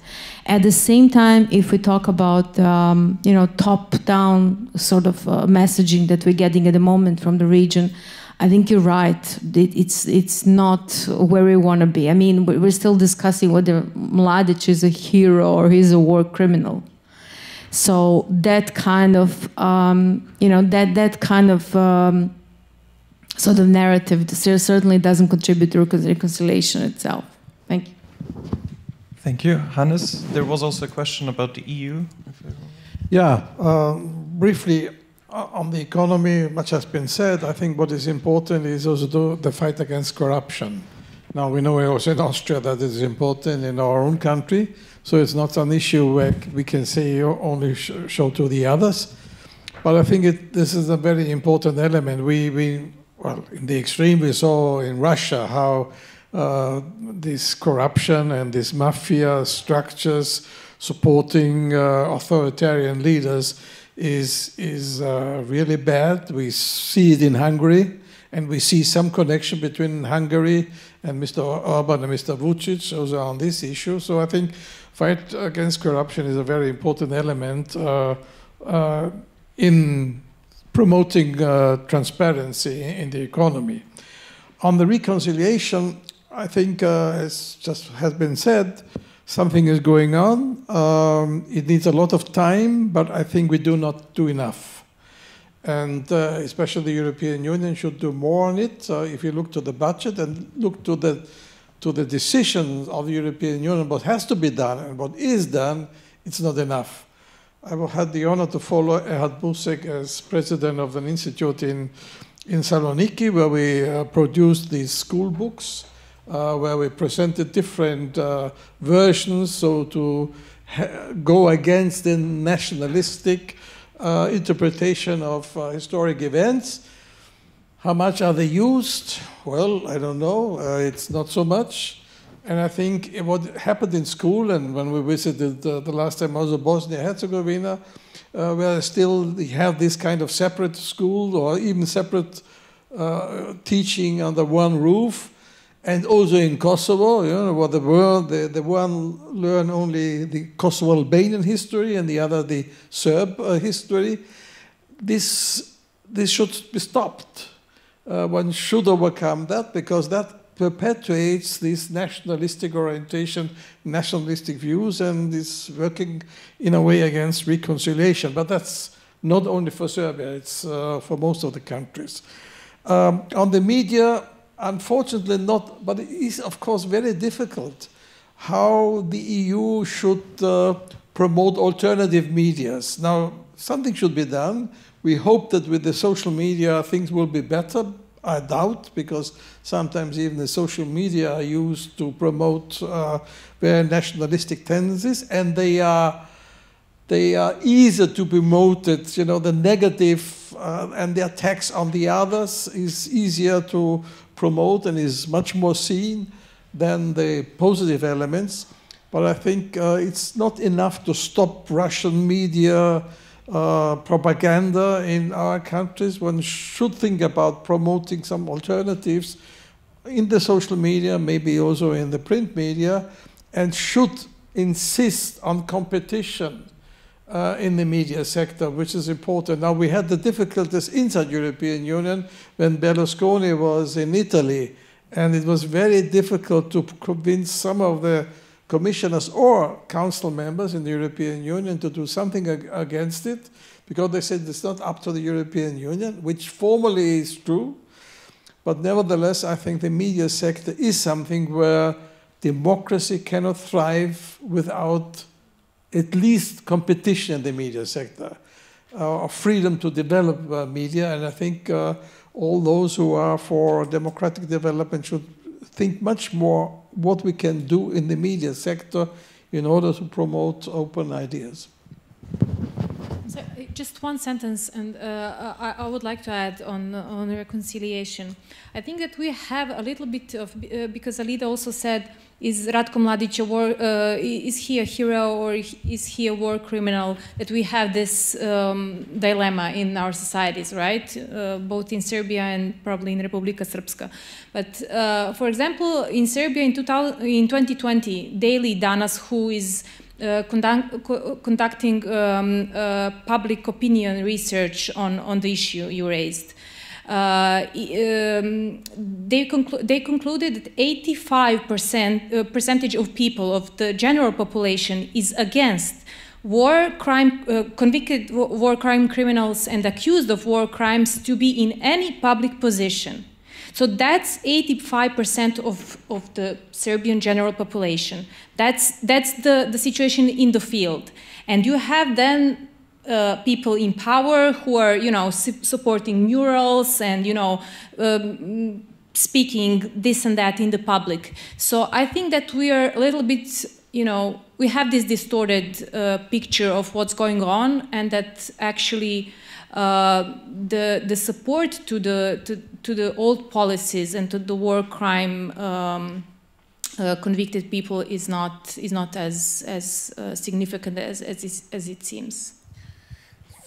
At the same time, if we talk about um, you know top-down sort of uh, messaging that we're getting at the moment from the region, I think you're right. It's it's not where we want to be. I mean, we're still discussing whether Mladic is a hero or he's a war criminal. So that kind of um, you know that that kind of um, sort of narrative certainly doesn't contribute to reconciliation itself. Thank you. Thank you, Hannes. There was also a question about the EU. Yeah, uh, briefly on the economy, much has been said. I think what is important is also the fight against corruption. Now, we know also in Austria that it is important in our own country, so it's not an issue where we can say only show to the others. But I think it, this is a very important element. We, we, well, in the extreme, we saw in Russia how uh, this corruption and these mafia structures supporting uh, authoritarian leaders is, is uh, really bad. We see it in Hungary, and we see some connection between Hungary and Mr. Orban and Mr. Vucic also on this issue. So I think fight against corruption is a very important element uh, uh, in promoting uh, transparency in the economy. On the reconciliation, I think, uh, as just has been said, something is going on. Um, it needs a lot of time, but I think we do not do enough. And uh, especially the European Union should do more on it. If you look to the budget and look to the to the decisions of the European Union, what has to be done and what is done, it's not enough. I had the honor to follow Erhard Busek as president of an institute in, in Saloniki, where we uh, produced these school books uh, where we presented different uh, versions, so to go against the nationalistic uh, interpretation of uh, historic events. How much are they used? Well, I don't know. Uh, it's not so much. And I think what happened in school, and when we visited the last time also Bosnia Herzegovina, uh, where still they have this kind of separate school or even separate teaching under one roof. And also in Kosovo, you know, where the world, the, the one learn only the Kosovo Albanian history and the other the Serb uh, history. This, this should be stopped. Uh, one should overcome that because that perpetuates this nationalistic orientation, nationalistic views, and is working in a way against reconciliation. But that's not only for Serbia, it's uh, for most of the countries. Um, on the media, unfortunately not, but it is of course very difficult how the EU should uh, promote alternative medias. Now, something should be done. We hope that with the social media things will be better. I doubt, because sometimes even the social media are used to promote uh, very nationalistic tendencies, and they are they are easier to be promoted. You know, the negative uh, and the attacks on the others is easier to promote and is much more seen than the positive elements. But I think uh, it's not enough to stop Russian media uh, propaganda in our countries. One should think about promoting some alternatives in the social media, maybe also in the print media, and should insist on competition uh, in the media sector, which is important. Now, we had the difficulties inside European Union when Berlusconi was in Italy, and it was very difficult to convince some of the commissioners or council members in the European Union to do something ag against it, because they said it's not up to the European Union, which formally is true. But nevertheless, I think the media sector is something where democracy cannot thrive without at least competition in the media sector, uh, freedom to develop uh, media. And I think uh, all those who are for democratic development should think much more what we can do in the media sector in order to promote open ideas. So, uh, just one sentence, and uh, I, I, would like to add on on reconciliation. I think that we have a little bit of uh, because Alida also said is Ratko Mladic a war, uh, is he a hero or is he a war criminal? That we have this um, dilemma in our societies, right? Uh, both in Serbia and probably in Republika Srpska. But uh, for example, in Serbia in, 2000, in 2020, Daily Danas, who is uh, conduct, co conducting um, uh, public opinion research on, on the issue you raised, um, they, conclu they, concluded that 85% uh, percentage of people of the general population is against war crime uh, convicted war crime criminals and accused of war crimes to be in any public position. So that's 85% of, of the serbian general population. That's that's the, the situation in the field. And you have then uh, people in power who are, you know, su supporting murals and, you know, um, speaking this and that in the public. So I think that we are a little bit, you know, we have this distorted uh, picture of what's going on, and that actually uh, the the support to the to, to the old policies and to the war crime. Um, uh, convicted people is not is not as as uh, significant as as, as it seems.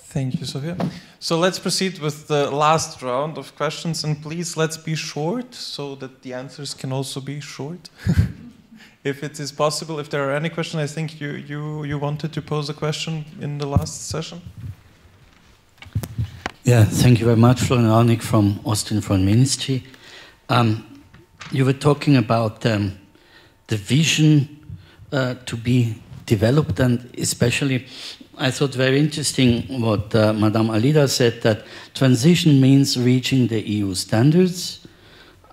Thank you, Sofija. So let's proceed with the last round of questions, and please let's be short so that the answers can also be short. *laughs* if it is possible, if there are any questions, I think you, you, you wanted to pose a question in the last session. Yeah, thank you very much, Florian Raunig from Austrian Foreign Ministry. Um, you were talking about um, the vision uh, to be developed and especially I thought very interesting what uh, Madame Alida said that transition means reaching the EU standards,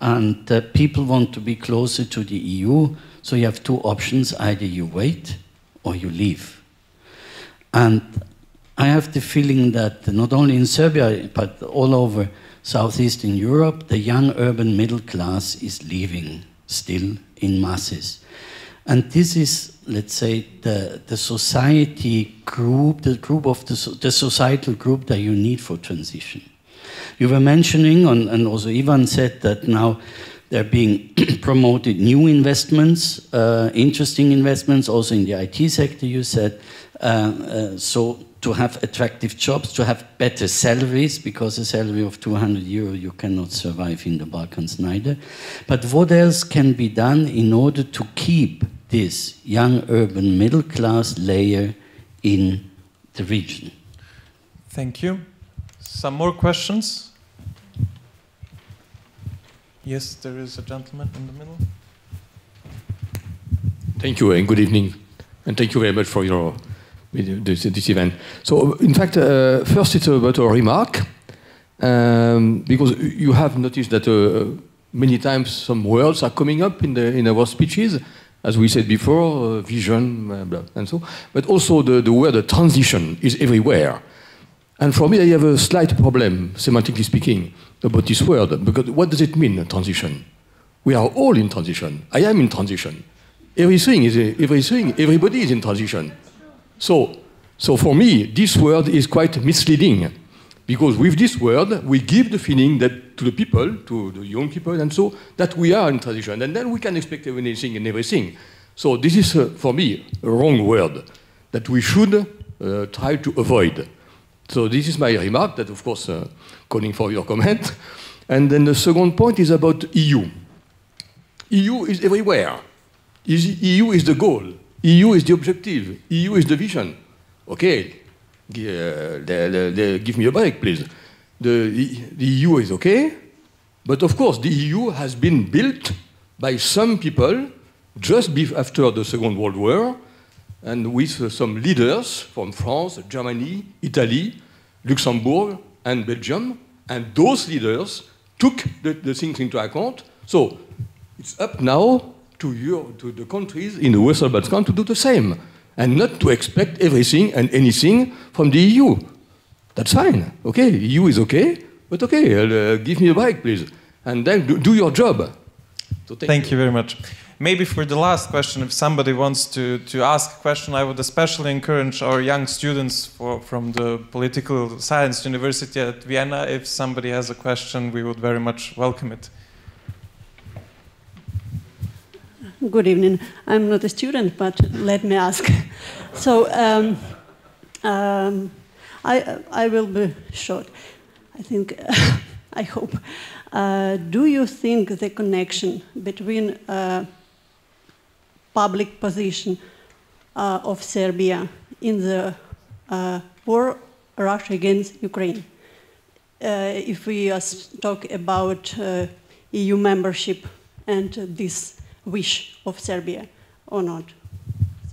and uh, people want to be closer to the EU. So you have two options: either you wait or you leave. And I have the feeling that not only in Serbia but all over southeastern Europe, the young urban middle class is leaving still in masses. And this is, let's say, the, the society group, the group of the, the societal group that you need for transition. You were mentioning, on, and also Ivan said that now there are being *clears throat* promoted new investments, uh, interesting investments, also in the IT sector, you said. Uh, uh, so to have attractive jobs, to have better salaries, because a salary of 200 euro you cannot survive in the Balkans neither. But what else can be done in order to keep this young urban middle class layer in the region? Thank you. Some more questions? Yes, there is a gentleman in the middle. Thank you and good evening. And thank you very much for your this, this event. So, in fact, uh, first it's about a remark, um, because you have noticed that uh, many times some words are coming up in, the, in our speeches, as we said before, uh, vision, blah, blah, and so. But also the, the word transition is everywhere. And for me, I have a slight problem, semantically speaking, about this word, because what does it mean, transition? We are all in transition. I am in transition. Everything is, everything, everybody is in transition. So, so for me, this word is quite misleading because with this word, we give the feeling that to the people, to the young people, and so that we are in transition, and then we can expect anything and everything. So this is, uh, for me, a wrong word that we should uh, try to avoid. So this is my remark. That, of course, uh, calling for your comment. And then the second point is about EU. EU is everywhere. EU is the goal. EU is the objective. EU is the vision. Okay, uh, give me a break, please. The, the EU is okay, but of course, the EU has been built by some people just after the Second World War and with uh, some leaders from France, Germany, Italy, Luxembourg, and Belgium. And those leaders took the, the things into account. So it's up now to, your, to the countries in the Western Balkans to do the same and not to expect everything and anything from the EU. That's fine. Okay, EU is okay, but okay, uh, give me a bike, please. And then do, do your job. So thank, thank you. you very much. Maybe for the last question, if somebody wants to, to ask a question, I would especially encourage our young students for, from the Political Science University at Vienna. If somebody has a question, we would very much welcome it. Good evening. I'm not a student, but let me ask. *laughs* so um, um, I, I will be short. I think, *laughs* I hope. Uh, do you think the connection between uh, public position uh, of Serbia in the uh, war Russia against Ukraine, uh, if we talk about uh, EU membership and this wish of Serbia or not.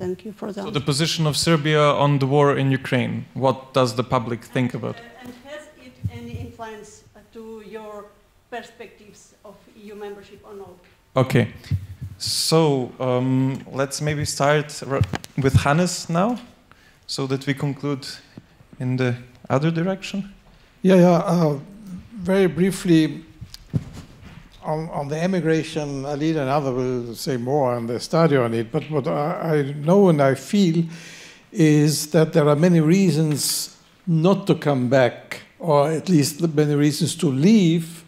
Thank you for that. So the position of Serbia on the war in Ukraine, what does the public think about? And has it any influence to your perspectives of EU membership or not? Okay. So um, let's maybe start with Hannes now, so that we conclude in the other direction. Yeah, yeah. Uh, very briefly, on, on, the emigration, Ali and others will say more on the study on it, but what I, I, know and I feel is that there are many reasons not to come back, or at least many reasons to leave,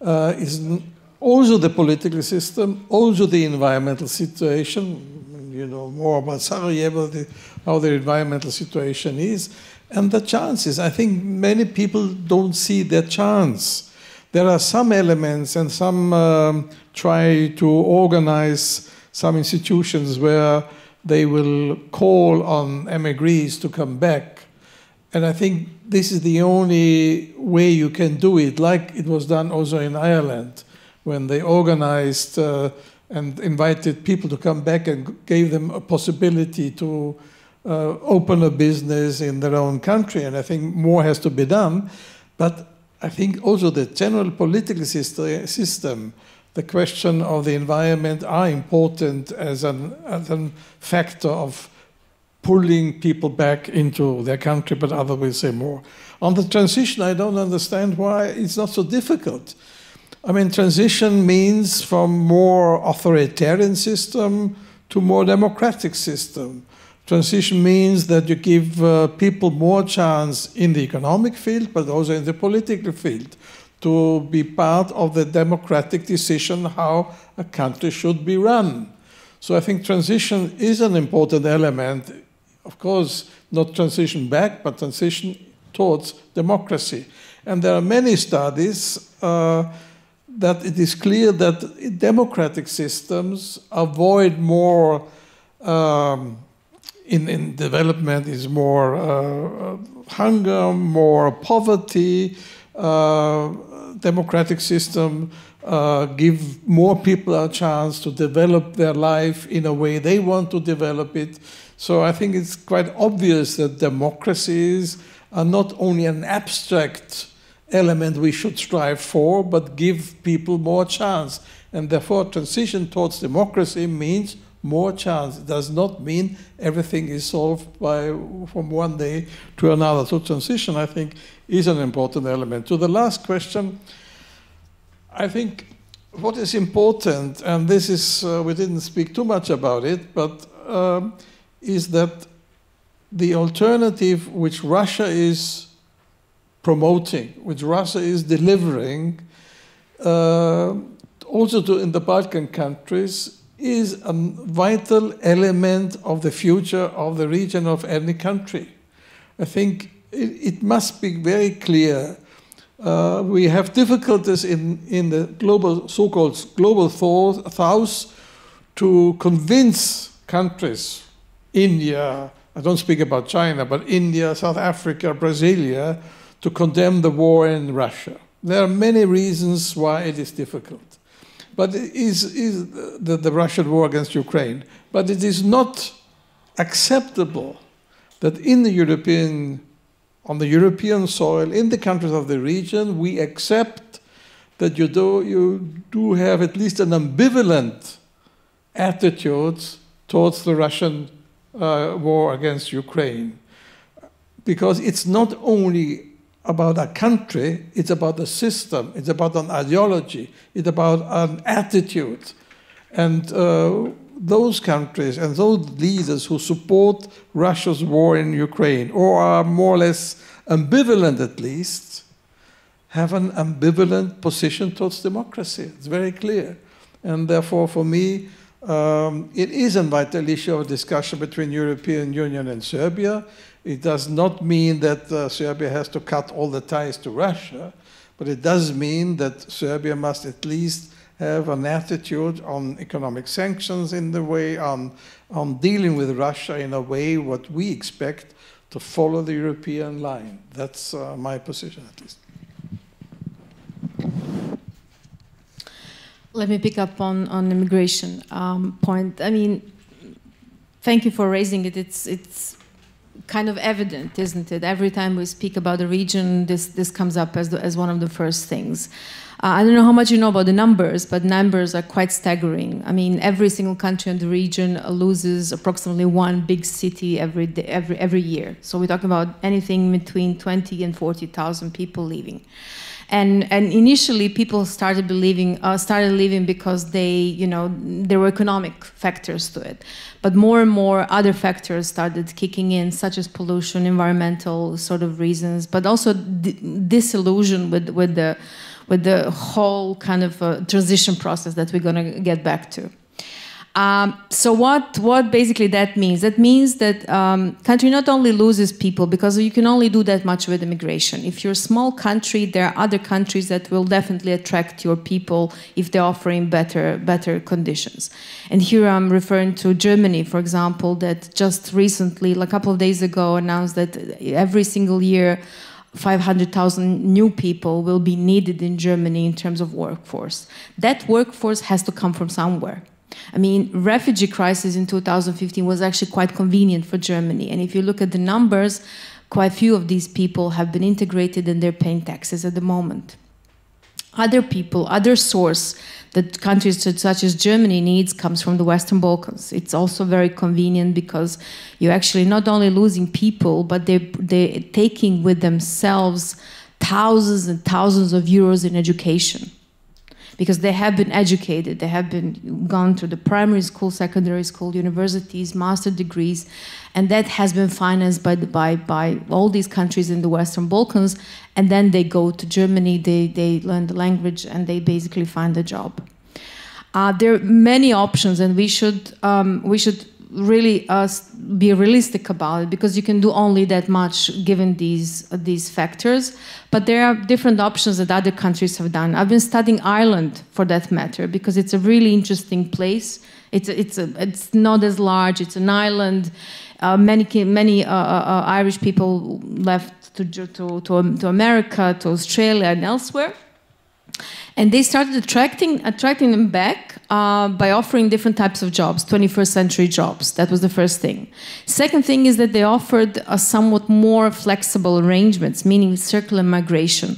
uh, is also the political system, also the environmental situation, you know more about Sarajevo, the, how the environmental situation is, and the chances. I think many people don't see their chance there are some elements and some um, try to organize some institutions where they will call on emigres to come back. And I think this is the only way you can do it, like it was done also in Ireland, when they organized uh, and invited people to come back and gave them a possibility to uh, open a business in their own country. And I think more has to be done. But I think also the general political system, the question of the environment are important as an, as a factor of pulling people back into their country, but others will say more. On the transition, I don't understand why it's not so difficult. I mean, transition means from more authoritarian system to more democratic system. Transition means that you give uh, people more chance in the economic field, but also in the political field, to be part of the democratic decision how a country should be run. So I think transition is an important element. Of course, not transition back, but transition towards democracy. And there are many studies uh, that it is clear that democratic systems avoid more um, in, in development is more uh, hunger, more poverty, uh, democratic system uh, give more people a chance to develop their life in a way they want to develop it. So I think it's quite obvious that democracies are not only an abstract element we should strive for, but give people more chance. And therefore, transition towards democracy means more chance. It does not mean everything is solved by from one day to another. So transition, I think, is an important element. To the last question, I think what is important, and this is, uh, we didn't speak too much about it, but um, is that the alternative which Russia is promoting, which Russia is delivering, uh, also to, in the Balkan countries, is a vital element of the future of the region of any country. I think it, it must be very clear uh, we have difficulties in, in the global, so-called global south to convince countries, India, I don't speak about China, but India, South Africa, Brasilia, to condemn the war in Russia. There are many reasons why it is difficult. But is, is the, the Russian war against Ukraine. But it is not acceptable that in the European on the European soil, in the countries of the region, we accept that you do, you do have at least an ambivalent attitude towards the Russian uh, war against Ukraine. Because it's not only about a country, it's about a system, it's about an ideology, it's about an attitude. And uh, those countries and those leaders who support Russia's war in Ukraine, or are more or less ambivalent at least, have an ambivalent position towards democracy. It's very clear. And therefore, for me, um, it is a vital issue of discussion between European Union and Serbia. It does not mean that uh, Serbia has to cut all the ties to Russia, but it does mean that Serbia must at least have an attitude on economic sanctions in the way on, on dealing with Russia in a way what we expect to follow the European line. That's uh, my position at least. Let me pick up on, on immigration um, point. I mean, thank you for raising it. It's, it's kind of evident, isn't it? Every time we speak about the region, this, this comes up as, the, as one of the first things. Uh, I don't know how much you know about the numbers, but numbers are quite staggering. I mean, every single country in the region loses approximately one big city every day, every every year. So we're talking about anything between 20 and 40,000 people leaving. And, and initially, people started believing, uh, started leaving because they, you know, there were economic factors to it. But more and more other factors started kicking in, such as pollution, environmental sort of reasons, but also disillusion with, with the with the whole kind of uh, transition process that we're going to get back to. Um, so what, what basically that means? That means that um, country not only loses people because you can only do that much with immigration. If you're a small country, there are other countries that will definitely attract your people if they're offering better, better conditions. And here I'm referring to Germany, for example, that just recently, a couple of days ago, announced that every single year 500,000 new people will be needed in Germany in terms of workforce. That workforce has to come from somewhere. I mean, refugee crisis in 2015 was actually quite convenient for Germany. And if you look at the numbers, quite few of these people have been integrated and they're paying taxes at the moment. Other people, other source that countries such as Germany needs comes from the Western Balkans. It's also very convenient because you're actually not only losing people, but they're, they're taking with themselves thousands and thousands of euros in education because they have been educated, they have been gone through the primary school, secondary school, universities, master degrees, and that has been financed by, the, by, by all these countries in the Western Balkans, and then they go to Germany, they, they learn the language, and they basically find a job. Uh, there are many options, and we should, um, we should really uh, be realistic about it because you can do only that much given these uh, these factors. But there are different options that other countries have done. I've been studying Ireland for that matter because it's a really interesting place. It's it's a, it's not as large. It's an island. Uh, many many uh, uh, Irish people left to, to, to, to America, to Australia, and elsewhere and they started attracting attracting them back uh, by offering different types of jobs 21st century jobs that was the first thing second thing is that they offered a somewhat more flexible arrangements meaning circular migration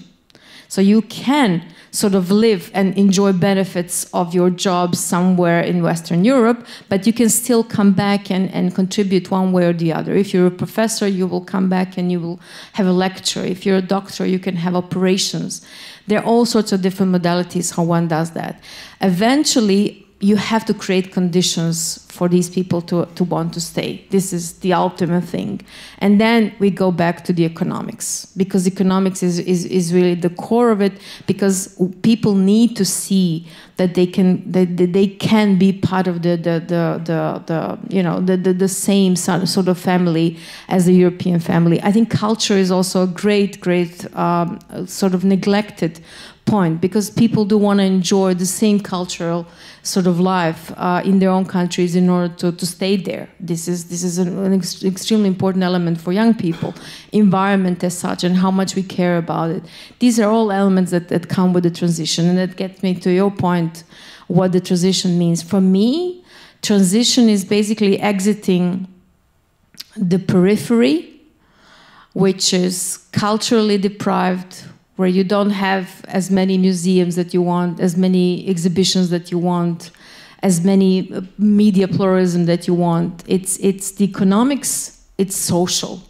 so you can sort of live and enjoy benefits of your job somewhere in Western Europe, but you can still come back and, and contribute one way or the other. If you're a professor, you will come back and you will have a lecture. If you're a doctor, you can have operations. There are all sorts of different modalities how one does that. Eventually, you have to create conditions for these people to, to want to stay. This is the ultimate thing. And then we go back to the economics because economics is, is, is really the core of it because people need to see that they can that they can be part of the the, the, the, the you know the, the, the same sort of family as the European family. I think culture is also a great, great um, sort of neglected point because people do want to enjoy the same cultural sort of life uh, in their own countries in order to, to stay there. This is this is an, an ex extremely important element for young people, environment as such, and how much we care about it. These are all elements that, that come with the transition, and that gets me to your point, what the transition means. For me, transition is basically exiting the periphery, which is culturally deprived where you don't have as many museums that you want, as many exhibitions that you want, as many uh, media pluralism that you want. It's, it's the economics, it's social.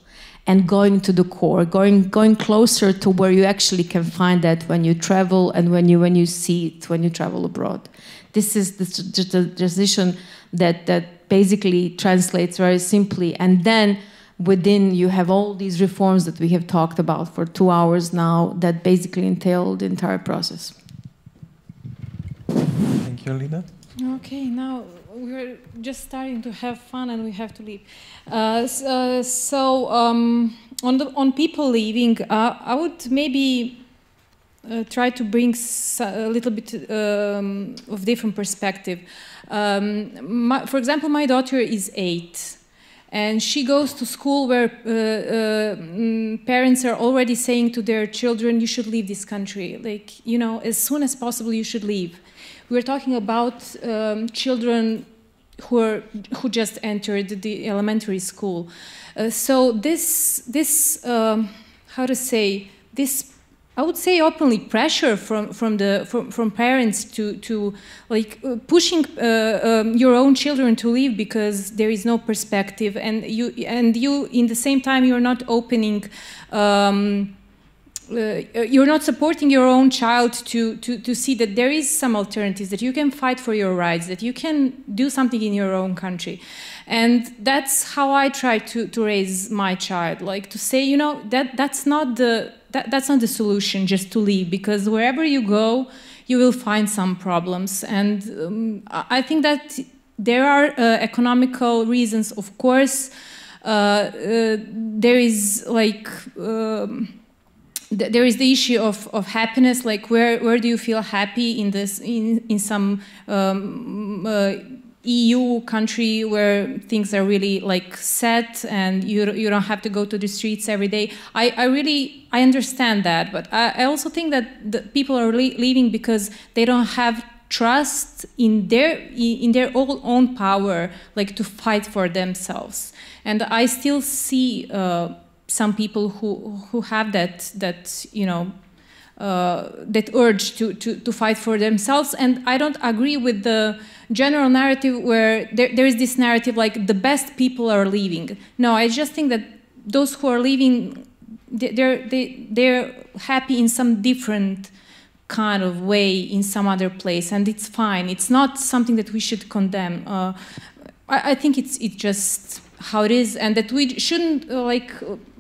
And going to the core, going, going closer to where you actually can find that when you travel and when you, when you see it, when you travel abroad. This is the, the transition that, that basically translates very simply. And then within you have all these reforms that we have talked about for two hours now that basically entail the entire process. Thank you, Alida. Okay, now we're just starting to have fun and we have to leave. Uh, so, uh, so um, on, the, on people leaving, uh, I would maybe uh, try to bring a little bit um, of different perspective. Um, my, for example, my daughter is eight and she goes to school where uh, uh, mm, parents are already saying to their children, you should leave this country. Like, you know, as soon as possible, you should leave. We're talking about um, children who, are, who just entered the elementary school. Uh, so this, this um, how to say, this I would say openly pressure from from the from, from parents to to like uh, pushing uh, um, your own children to leave because there is no perspective and you and you in the same time you're not opening um, uh, you're not supporting your own child to, to, to see that there is some alternatives, that you can fight for your rights, that you can do something in your own country. And that's how I try to, to raise my child, like to say, you know, that, that's, not the, that, that's not the solution just to leave, because wherever you go, you will find some problems. And um, I think that there are uh, economical reasons, of course. Uh, uh there is like... Um, there is the issue of, of happiness like where, where do you feel happy in this in, in some um, uh, EU country where things are really like set and you, you don't have to go to the streets every day. I, I really, I understand that, but I, I also think that the people are leaving because they don't have trust in their, in their own power, like to fight for themselves. And I still see uh, some people who, who have that, that you know, uh, that urge to, to, to fight for themselves. And I don't agree with the general narrative where there, there is this narrative like the best people are leaving. No, I just think that those who are leaving, they're, they, they're happy in some different kind of way in some other place and it's fine. It's not something that we should condemn. Uh, I, I, think it's, it's just how it is and that we shouldn't uh, like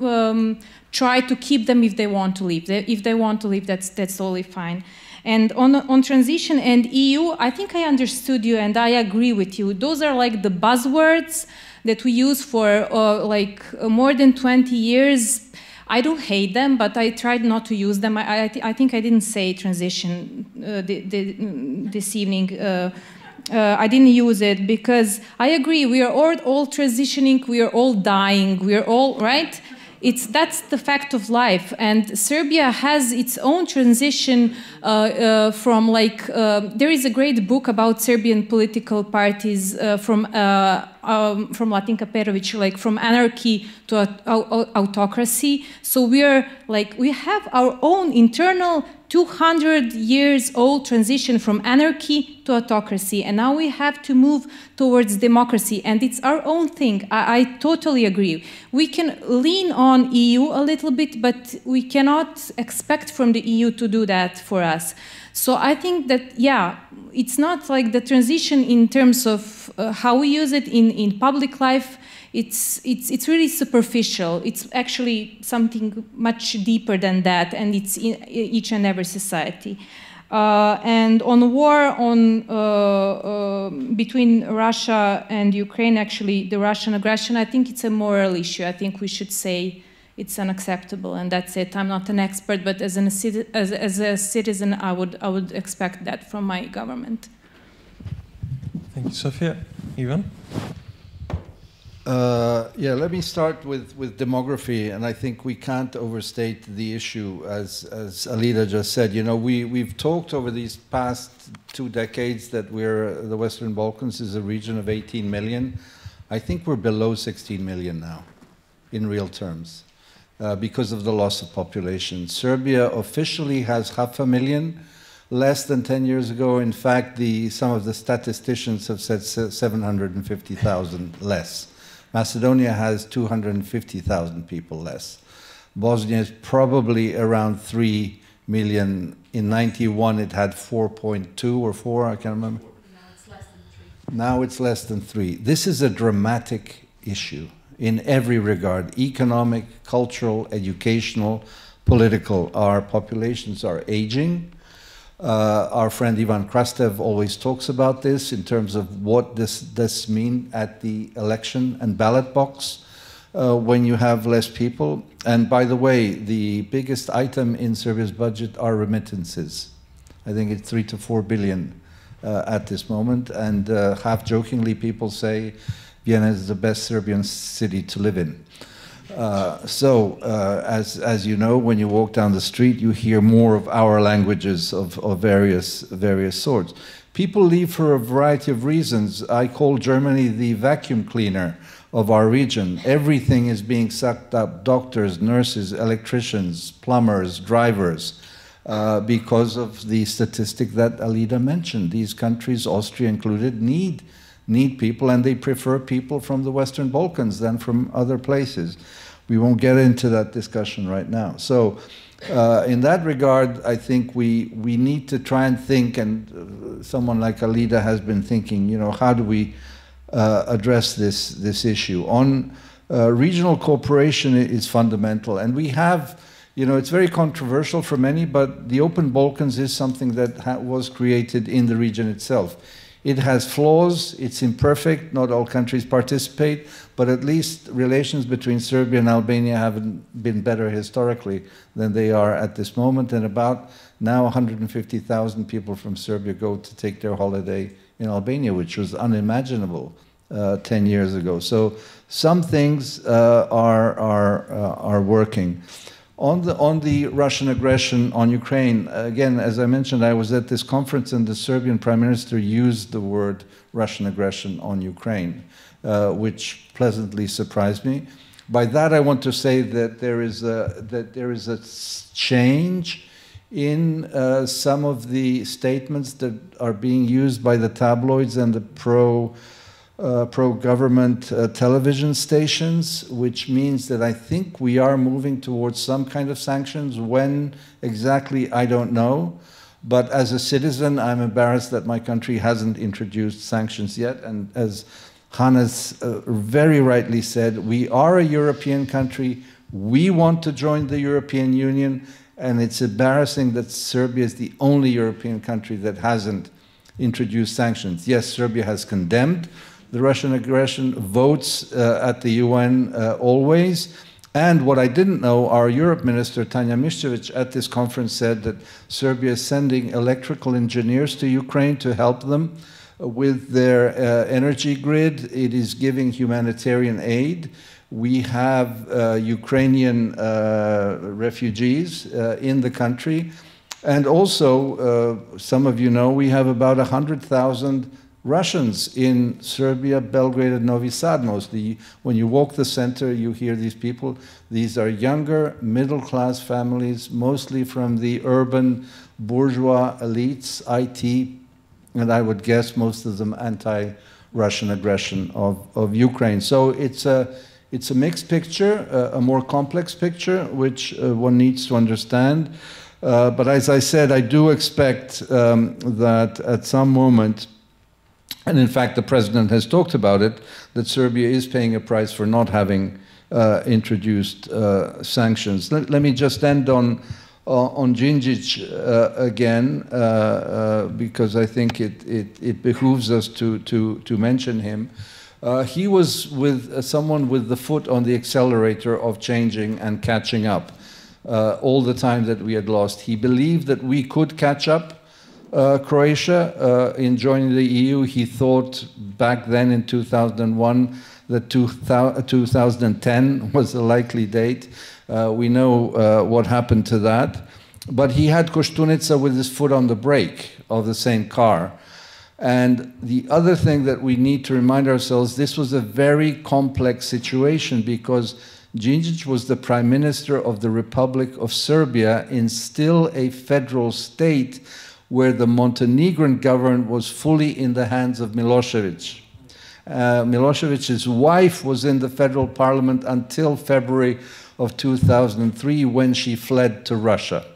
um, try to keep them if they want to leave. If they want to leave, that's, that's totally fine. And on, on transition and EU, I think I understood you and I agree with you. Those are like the buzzwords that we use for uh, like uh, more than 20 years. I don't hate them, but I tried not to use them. I, I, th I think I didn't say transition uh, the, the, this evening. Uh, uh, I didn't use it because I agree, we are all, all transitioning, we are all dying, we are all, right? It's, that's the fact of life. And Serbia has its own transition uh, uh, from like, uh, there is a great book about Serbian political parties uh, from, uh, um, from Latinka Perovic, like from anarchy to autocracy. So we are like, we have our own internal 200 years old transition from anarchy to autocracy and now we have to move towards democracy and it's our own thing. I, I, totally agree. We can lean on eu a little bit but we cannot expect from the eu to do that for us. So i think that yeah it's not like the transition in terms of uh, how we use it in, in public life it's, it's, it's really superficial. It's actually something much deeper than that, and it's in each and every society. Uh, and on war on uh, uh, between Russia and Ukraine, actually, the Russian aggression, I think it's a moral issue. I think we should say it's unacceptable, and that's it. I'm not an expert, but as, an, as, as a citizen, I would, I would expect that from my government. Thank you, Sofija. Ivan? Uh, yeah, let me start with, with demography, and I think we can't overstate the issue, as, as Alida just said. You know, we, we've talked over these past two decades that we're, the Western Balkans is a region of 18 million. I think we're below 16 million now, in real terms, uh, because of the loss of population. Serbia officially has half a million, less than 10 years ago. In fact, the, some of the statisticians have said 750,000 less. Macedonia has 250,000 people less. Bosnia is probably around 3 million. In 91, it had 4.2 or 4, I can't remember. Now it's less than 3. Now it's less than 3. This is a dramatic issue in every regard economic, cultural, educational, political. Our populations are aging. Uh, our friend Ivan Krastev always talks about this in terms of what this this mean at the election and ballot box uh, when you have less people. And by the way, the biggest item in Serbia's budget are remittances. I think it's three to four billion uh, at this moment. And uh, half jokingly, people say Vienna is the best Serbian city to live in. Uh, so, uh, as, as you know, when you walk down the street, you hear more of our languages of, of various, various sorts. People leave for a variety of reasons. I call Germany the vacuum cleaner of our region. Everything is being sucked up doctors, nurses, electricians, plumbers, drivers. Uh, because of the statistic that Alida mentioned. These countries, Austria included, need need people, and they prefer people from the Western Balkans than from other places. We won't get into that discussion right now. So, uh, in that regard, I think we we need to try and think, and uh, someone like Alida has been thinking. You know, how do we uh, address this this issue? On uh, regional cooperation is fundamental, and we have. You know, it's very controversial for many, but the Open Balkans is something that was created in the region itself. It has flaws, it's imperfect, not all countries participate, but at least relations between Serbia and Albania haven't been better historically than they are at this moment. And about now 150,000 people from Serbia go to take their holiday in Albania, which was unimaginable uh, 10 years ago. So some things uh, are, are, uh, are working. On the, on the Russian aggression on Ukraine, again, as I mentioned, I was at this conference and the Serbian prime minister used the word Russian aggression on Ukraine, uh, which pleasantly surprised me. By that, I want to say that there is a, that there is a change in uh, some of the statements that are being used by the tabloids and the pro uh, pro government uh, television stations, which means that I think we are moving towards some kind of sanctions. When exactly, I don't know. But as a citizen, I'm embarrassed that my country hasn't introduced sanctions yet. And as Hannes uh, very rightly said, we are a European country. We want to join the European Union. And it's embarrassing that Serbia is the only European country that hasn't introduced sanctions. Yes, Serbia has condemned the Russian aggression, votes uh, at the UN uh, always. And what I didn't know, our Europe Minister Tanja Miščević at this conference said that Serbia is sending electrical engineers to Ukraine to help them with their uh, energy grid. It is giving humanitarian aid. We have uh, Ukrainian uh, refugees uh, in the country. And also, uh, some of you know, we have about 100,000 Russians in Serbia, Belgrade, and Novi Sad mostly. When you walk the center, you hear these people. These are younger, middle class families, mostly from the urban bourgeois elites, IT, and I would guess most of them anti Russian aggression of, of Ukraine. So it's a, it's a mixed picture, uh, a more complex picture, which uh, one needs to understand. Uh, but as I said, I do expect um, that at some moment, and in fact, the president has talked about it, that Serbia is paying a price for not having uh, introduced uh, sanctions. Let, let, me just end on, uh, on Djindjic uh, again, uh, uh, because I think it, it, it, behooves us to, to, to mention him. he was with someone with the foot on the accelerator of changing and catching up all the time that we had lost. He believed that we could catch up uh, Croatia uh, in joining the EU. He thought back then in 2001 that 2010 *laughs* was a likely date. Uh, we know uh, what happened to that. But he had Koštunica with his foot on the brake of the same car. And the other thing that we need to remind ourselves, this was a very complex situation because Djindjic was the prime minister of the Republic of Serbia in still a federal state where the Montenegrin government was fully in the hands of Milosevic. Uh, Milosevic's wife was in the federal parliament until February of 2003 when she fled to Russia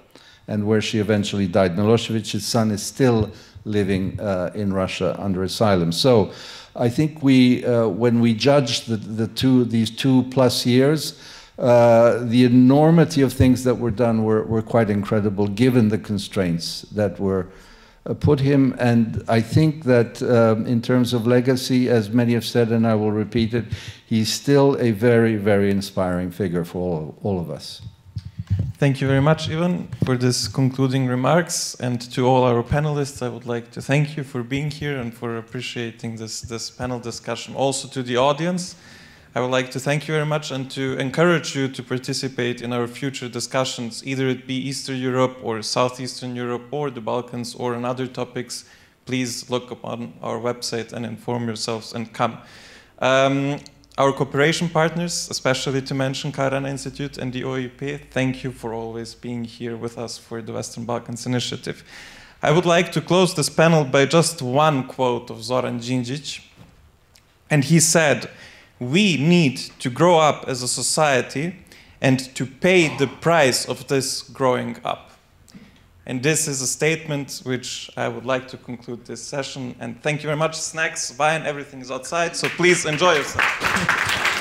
and where she eventually died. Milosevic's son is still living uh, in Russia under asylum. So I think we, uh, when we judge the, the two, these two plus years, uh, the enormity of things that were done were, were quite incredible given the constraints that were uh, put him. And I think that um, in terms of legacy, as many have said, and I will repeat it, he's still a very, very inspiring figure for all, all of us. Thank you very much, Ivan, for this concluding remarks. And to all our panelists, I would like to thank you for being here and for appreciating this, this panel discussion. Also to the audience. I would like to thank you very much and to encourage you to participate in our future discussions, either it be Eastern Europe or Southeastern Europe or the Balkans or on other topics. Please look upon our website and inform yourselves and come. Um, our cooperation partners, especially to mention Karl Renner Institute and the OIIP, thank you for always being here with us for the Western Balkans Initiative. I would like to close this panel by just one quote of Zoran Djindjic. And he said, we need to grow up as a society and to pay the price of this growing up. And this is a statement which I would like to conclude this session. And thank you very much. Snacks, wine, everything is outside, so please enjoy yourself.